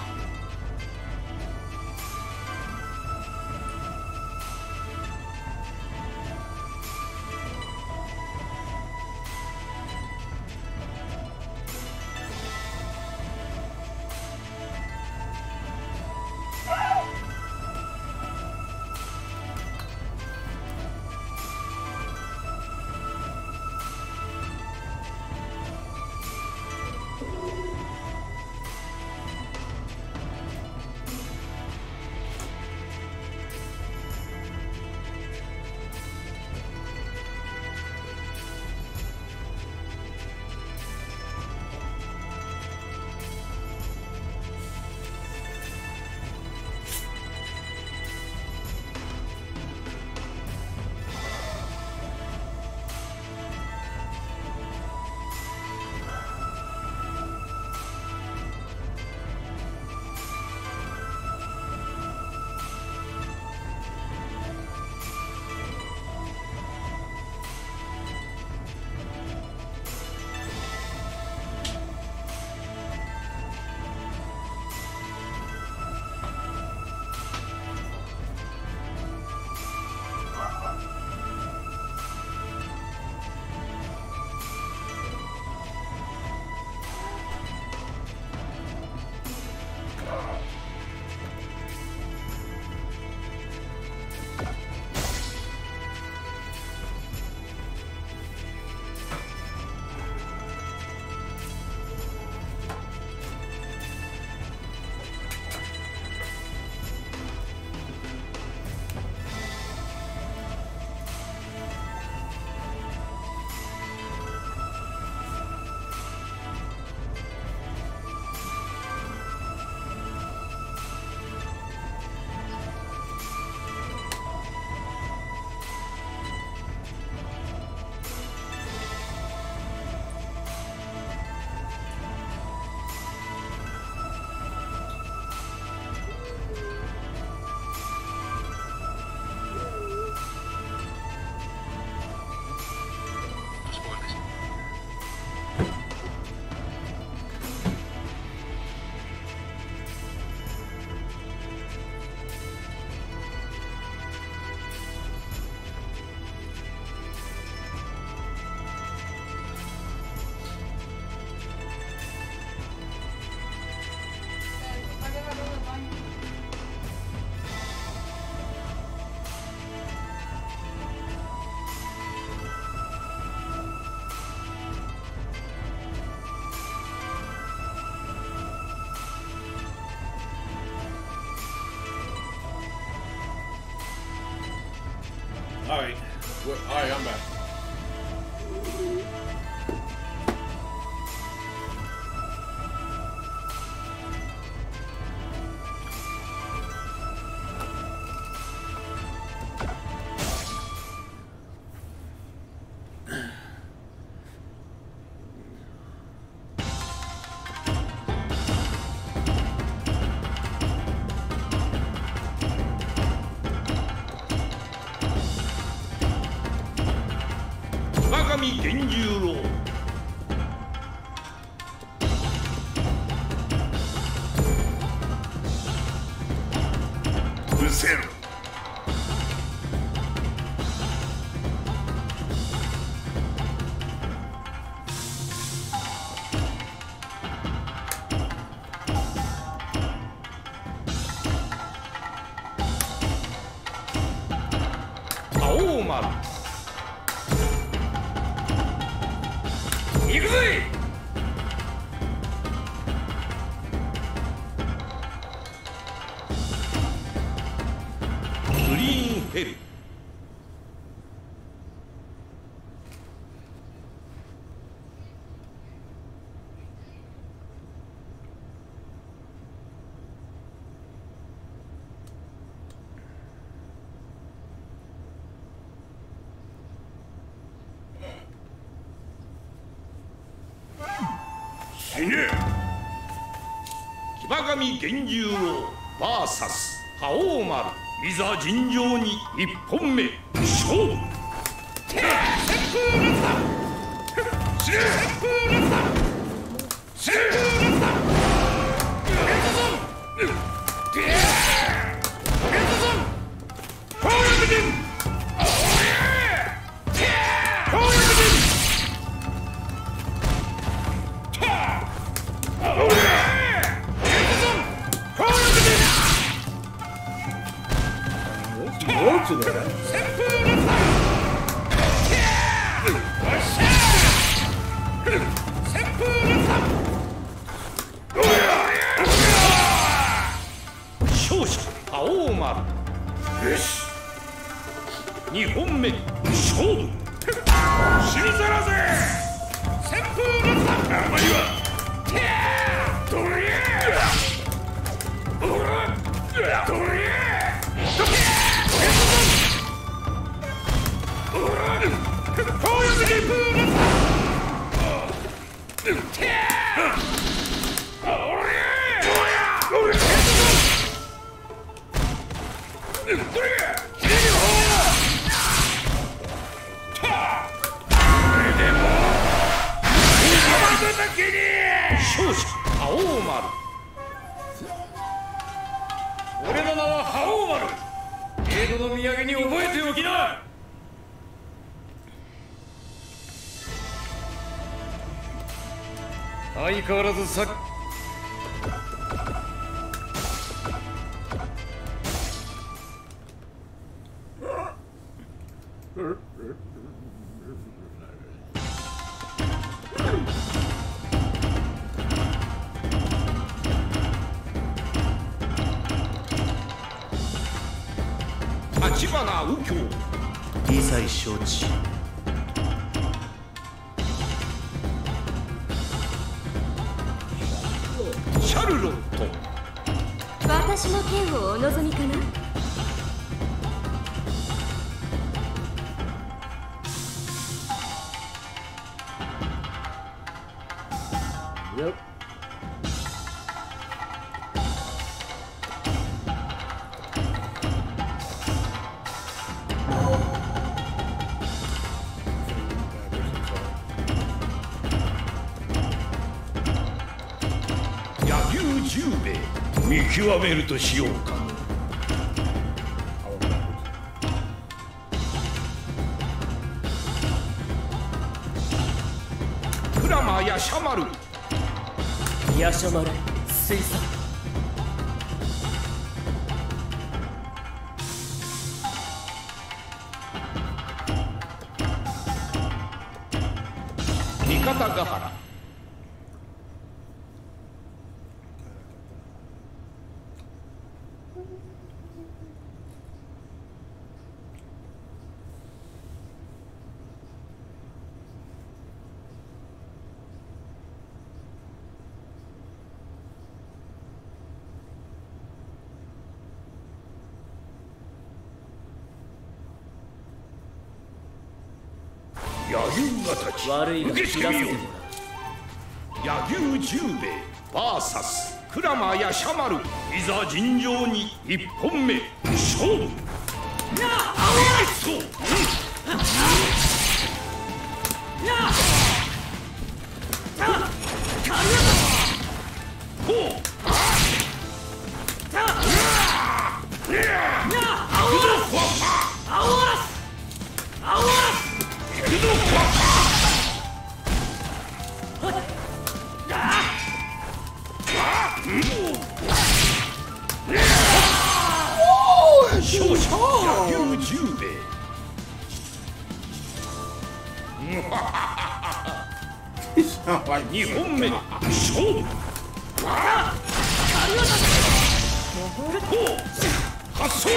神源十郎 VS 覇王丸いざ尋常に変わらずさ立極めるとしようか。鞍馬やしゃ丸ヤシャマル水産。三方ヶ原柳生形悪いが切らせてもう。柳生十兵衛 VS 鞍馬やしゃ丸いざ尋常に一本目勝負。そう2本目勝負。発想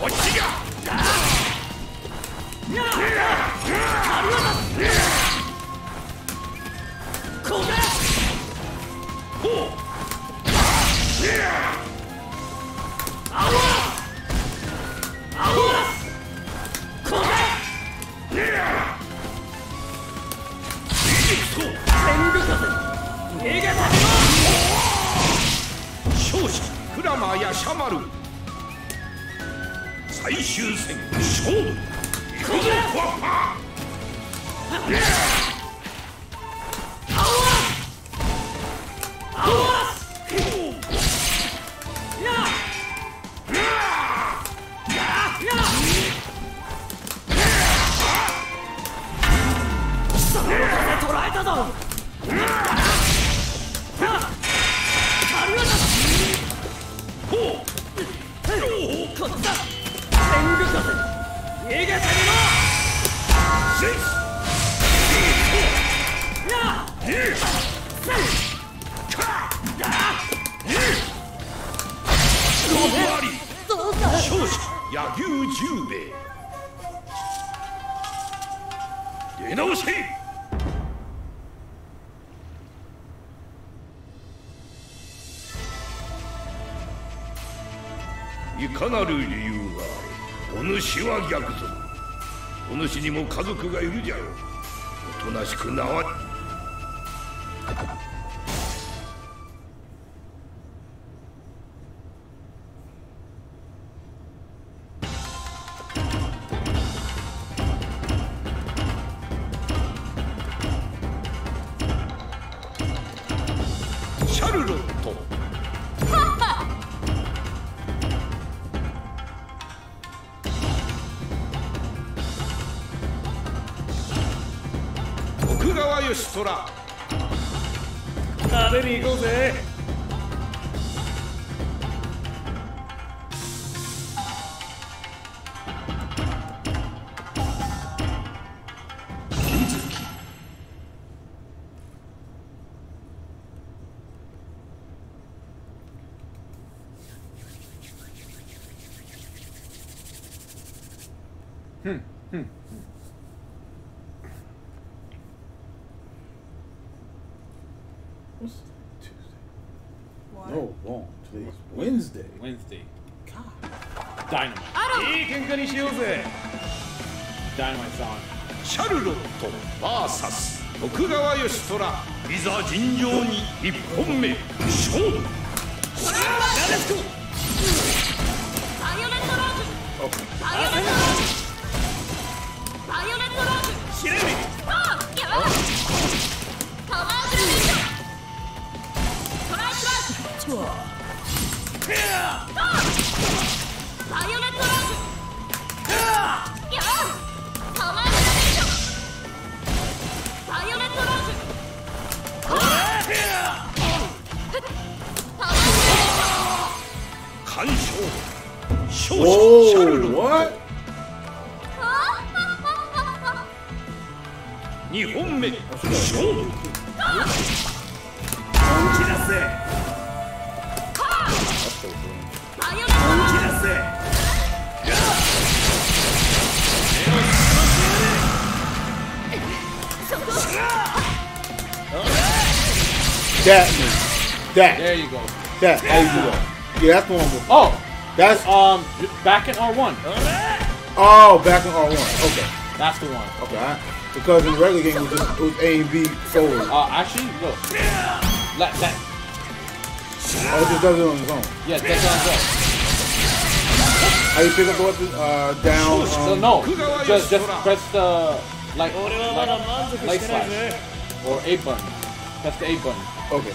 こっちがほーや最終戦勝負。いくぞフワッパーちにも家族がいるじゃろ空。食べに行こうぜ。How you Yeah, that's normal. Oh. That's um back in R1. Oh, back in R1. Okay. That's the one. Okay. Because in the regular game it was, just, it was A and B solo. Uh, actually, look. Let that. Oh, it just does it on its own. Yeah, that's on its own. How you pick up the? Uh, down. Um, so no, just just press the like like, like slash or A button. Press the A button. Okay.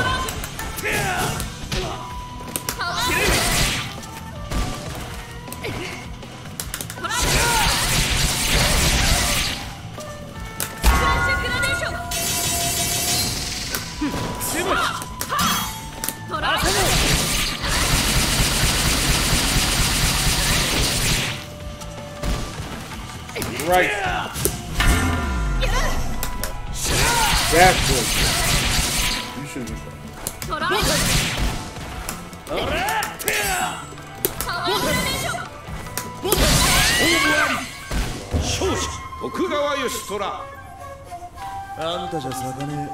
Christ. Yeah. That's good. You should be fine. Oh. Okugawa Yoshitora. あんたじゃ咲かね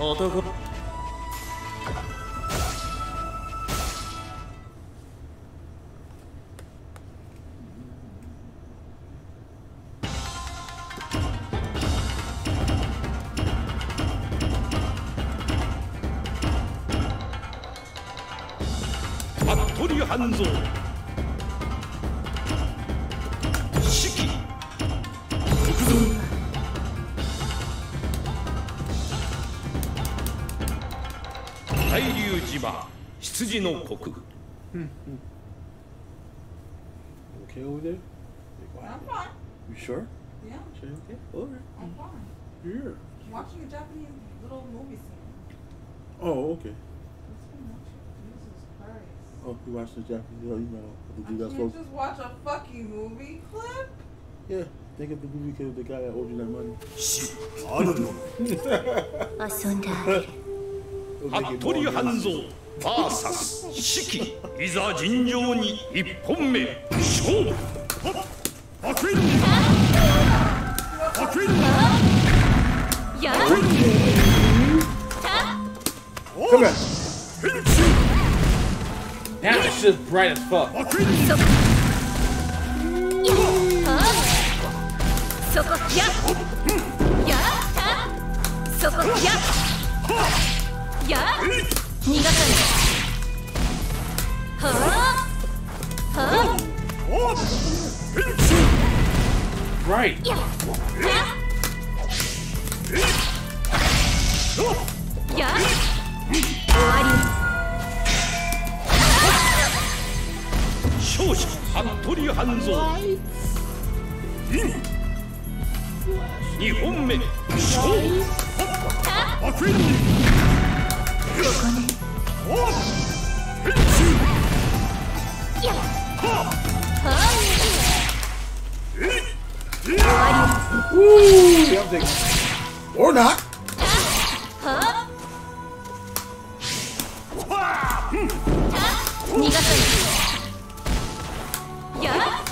え。男。羊の国 Okay over there? I'm fine. You sure? Yeah, Sure, okay? Alright. I'm fine. Yeah. Watching a Japanese little movie scene. Oh, okay. What's too much? Jesus Christ. Oh, you watched the Japanese? Oh, you know the I dude that's can't supposed. just watch a fucking movie clip. Yeah, think of the movie because the guy that owed you that money. あるの遊んであげる服部半蔵 VS 四季いざ尋常に一本目勝負アクイルアクイルや Come here. Damn, this shit's bright as fuck. そこややたそこやや逃がさないはあはあ Right. やや終わ勝者服部半蔵二本目勝負アクイルりやはあ Ooh, I'm thinking. Or not. は逃がさないやは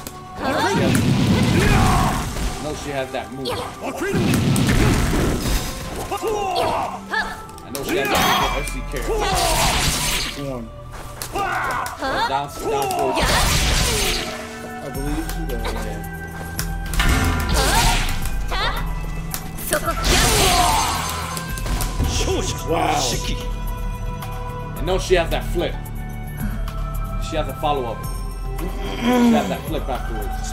I know she has that move. アクイル I know she has that SC character. One. Down, down forward. I believe she does. そこや勝者 Wow. 四季 I know she has that flip. She has a follow up. She has that flip afterwards.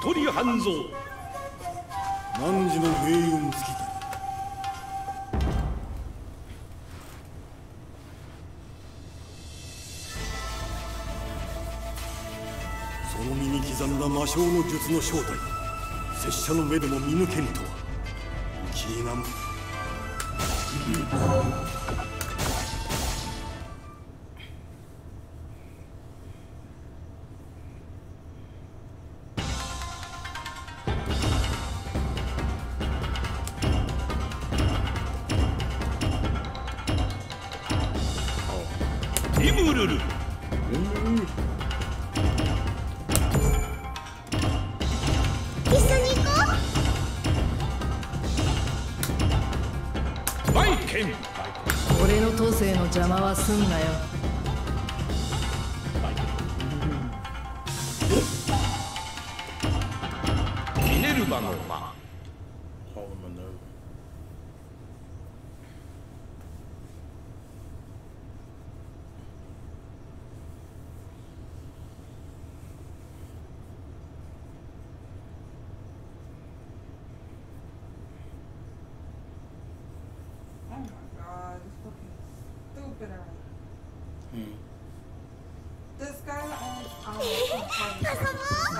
服部半蔵汝の命運尽きたその身に刻んだ魔性の術の正体。拙者の目でも見抜けぬとは。気がむ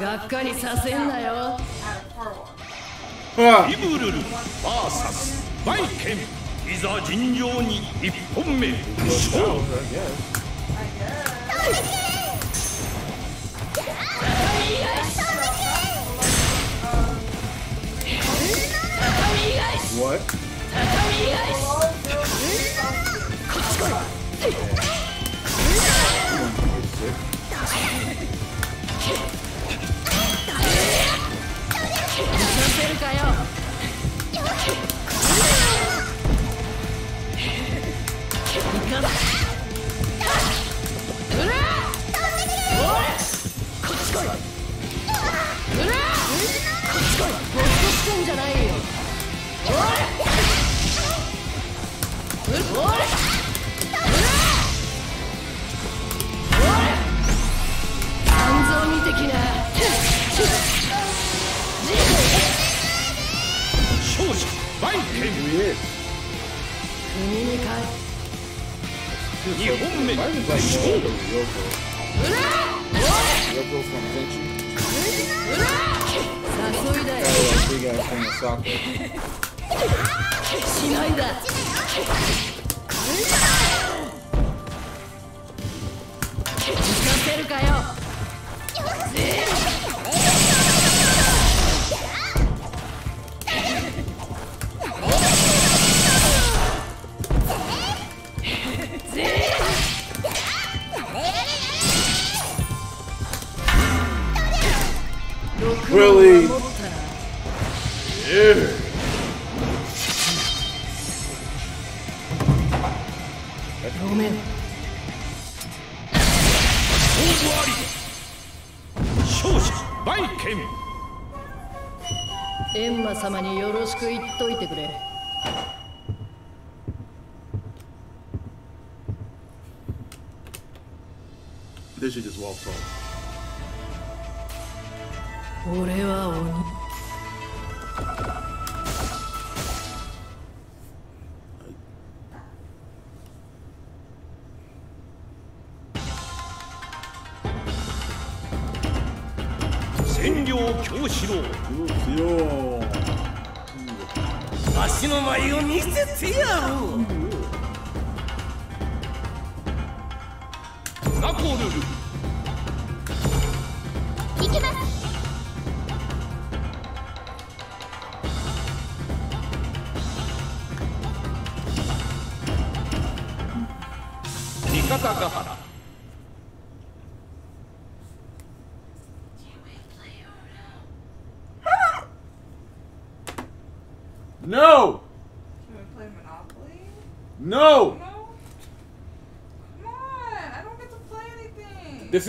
がっかりさせんなよ.イブルル VS バイケンいざ尋常に一本目勝負 What?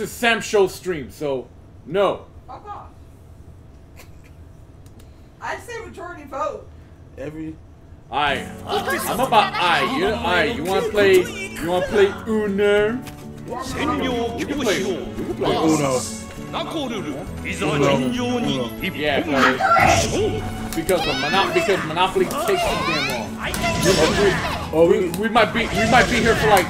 this is Sam Show stream, so no. Fuck off. I say majority vote. Every. I. I'm about I. You I. You want to play? You want to play Uno? You can play. Uno. Yeah. Because of Monopoly, because Monopoly takes too damn long. Oh, we, we might be we might be here for like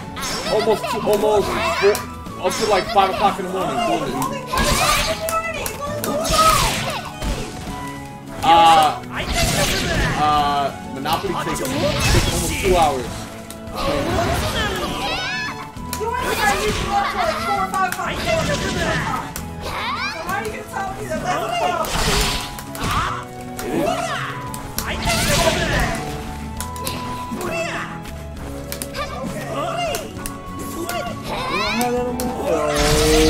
almost two, almost up to like five o'clock in the morning. Uh, uh, Monopoly takes, takes almost two hours. That's wrong?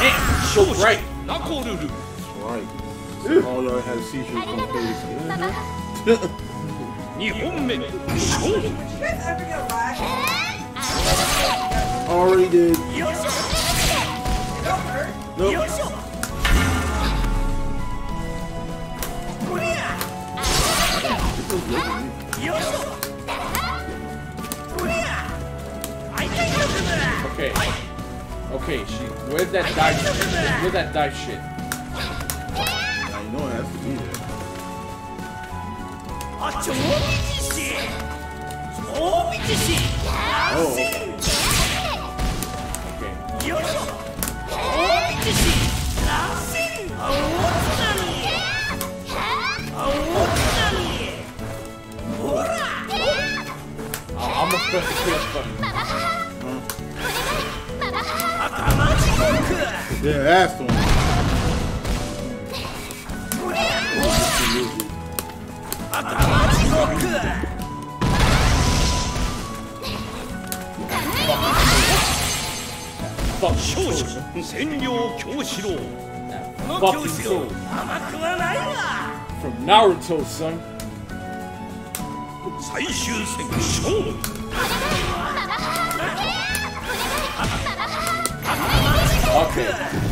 Damn, so bright. ナコルル right. So all y'all had seizures from the face. 二本目勝負 You guys ever get lag? already did. Nope. Okay. Okay, she where's that dive shit? Where's that dive shit? I know it has to be there. Oh. Yeah, that's the one. 頭地獄 Fuck 勝者占領京志郎この Fuck 教 you 師を too. 甘くはないわ From Naruto, son. 最終戦勝負 Okay.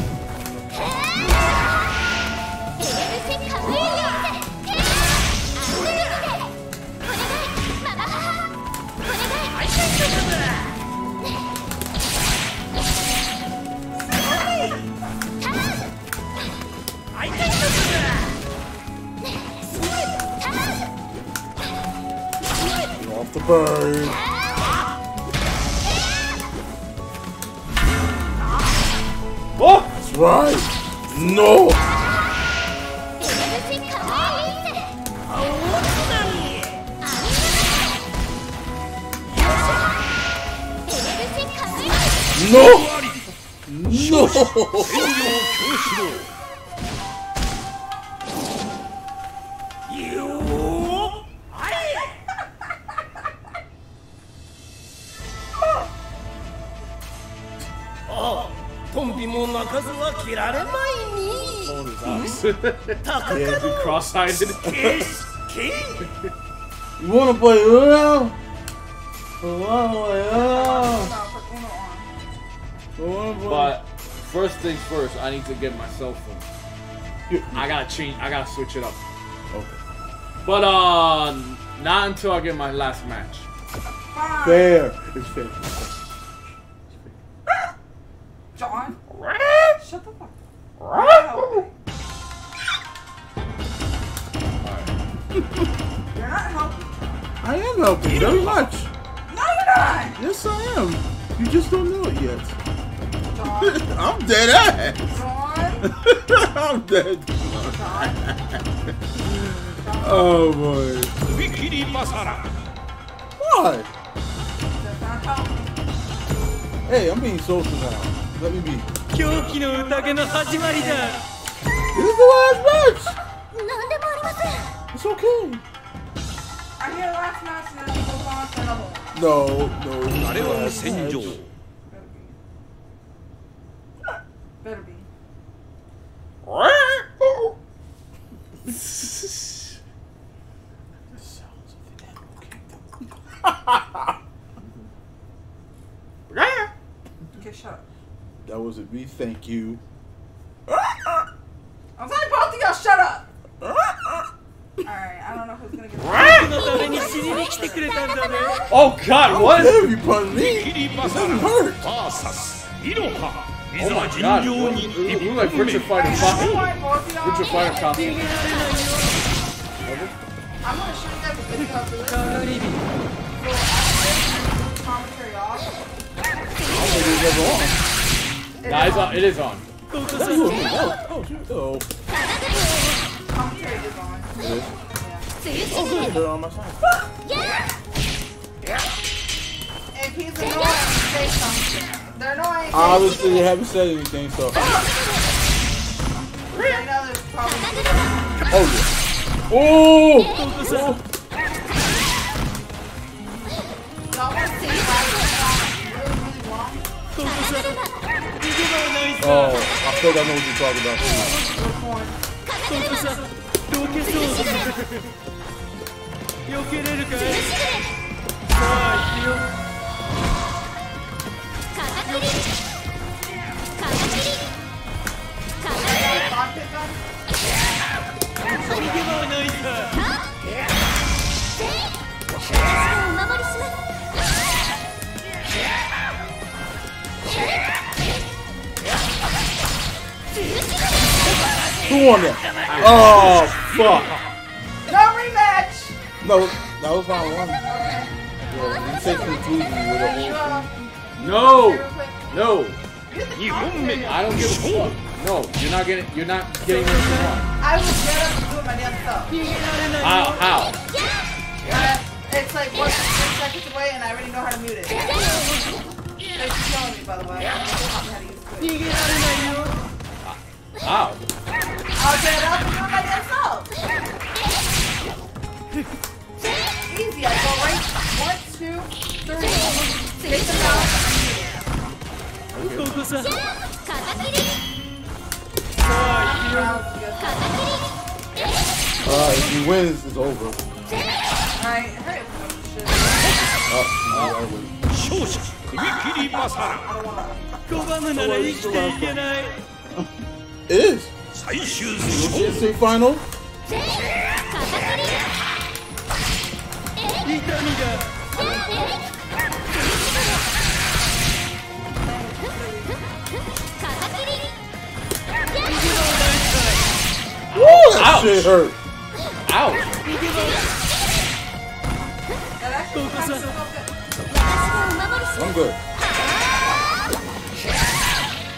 off the bird. Oh! That's right! No! No! No! かずは切られまいに Yeah, be cross-eyed. 決して。 You wanna play Uno? You wanna play Uno? You wanna play? But first things first, I need to get my cell phone. I gotta change. I gotta switch it up. Okay. But uh, not until I get my last match. Fair. It's fair. Dead ass. I'm dead. oh boy. 踏切マサラ Why? That's not helping. Hey, I'm being social now. Let me be. 狂気の宴の始まりだ This is the last match. 何でもありません It's okay. I hear last match and then he goes on to another one. No, no. あれ the は last 戦.場 Better be. Okay, shut up. That wasn't me. Thank you. I'm telling both of y'all, shut up! Alright, I don't know who's gonna get 僕のために死にに来てくれたんだね Oh God! How What? dare you pun 踏 me? 切マ It サラ doesn't hurt. VS イロハい Oh ざ my 尋 God! 常 Look に look like 一本 Virtua 目 Fighter That's costume. why both of y'all Virtua Fighter costume. I'm gonna show you guys a video of this. カリビ Commentary off. Nah, it's on. It is on. Ooh, oh, oh. Oh. Yeah. Oh, good. They're on my side. Yeah. Yeah. He's annoying, say something. They're annoying. Obviously, you haven't said anything, so. Oh yeah. Oh. oh. Oh, I think I know what you're talking Who won that? Oh, fuck. No rematch. No, that was round one. Yeah, you say conclusion with a whole thing. No! No! 2本目 I don't give a fuck. No, you're not getting you're not getting this wrong. I was get up and do it my damn self. How how? Uh, it's like one three seconds away and I already know how to mute it. Thanks for telling me, by the way. I don't know how to use it. How? I'll get up and do it my damn self. Easy. I go right one, two, three. Take them out. ここさ Uh, if he wins, it's over. Alright, hurry. Oh, no, I win. 勝者踏切マサラ拒むなら生きていけない It is GC final. Woo, that Ouch. shit hurt. Ouch. I'm good.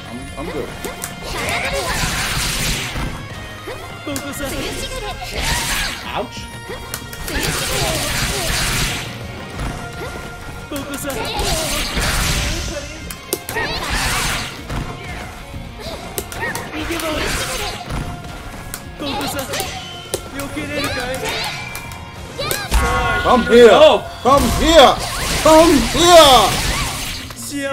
I'm, I'm good. Ouch! ここさここさ避けれるかい Come here. Oh. Come here. Come here. 幸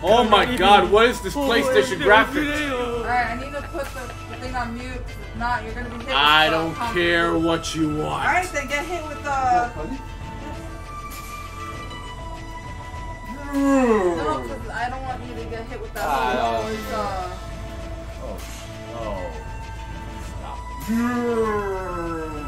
Oh my god, what is this PlayStation graphics? Alright, I need to put the, the thing on mute. If not, you're gonna be hit with I don't care what you want. Alright, then get hit with the. No, because I don't want you to get hit with that. Whole, uh, Oh. Yeah.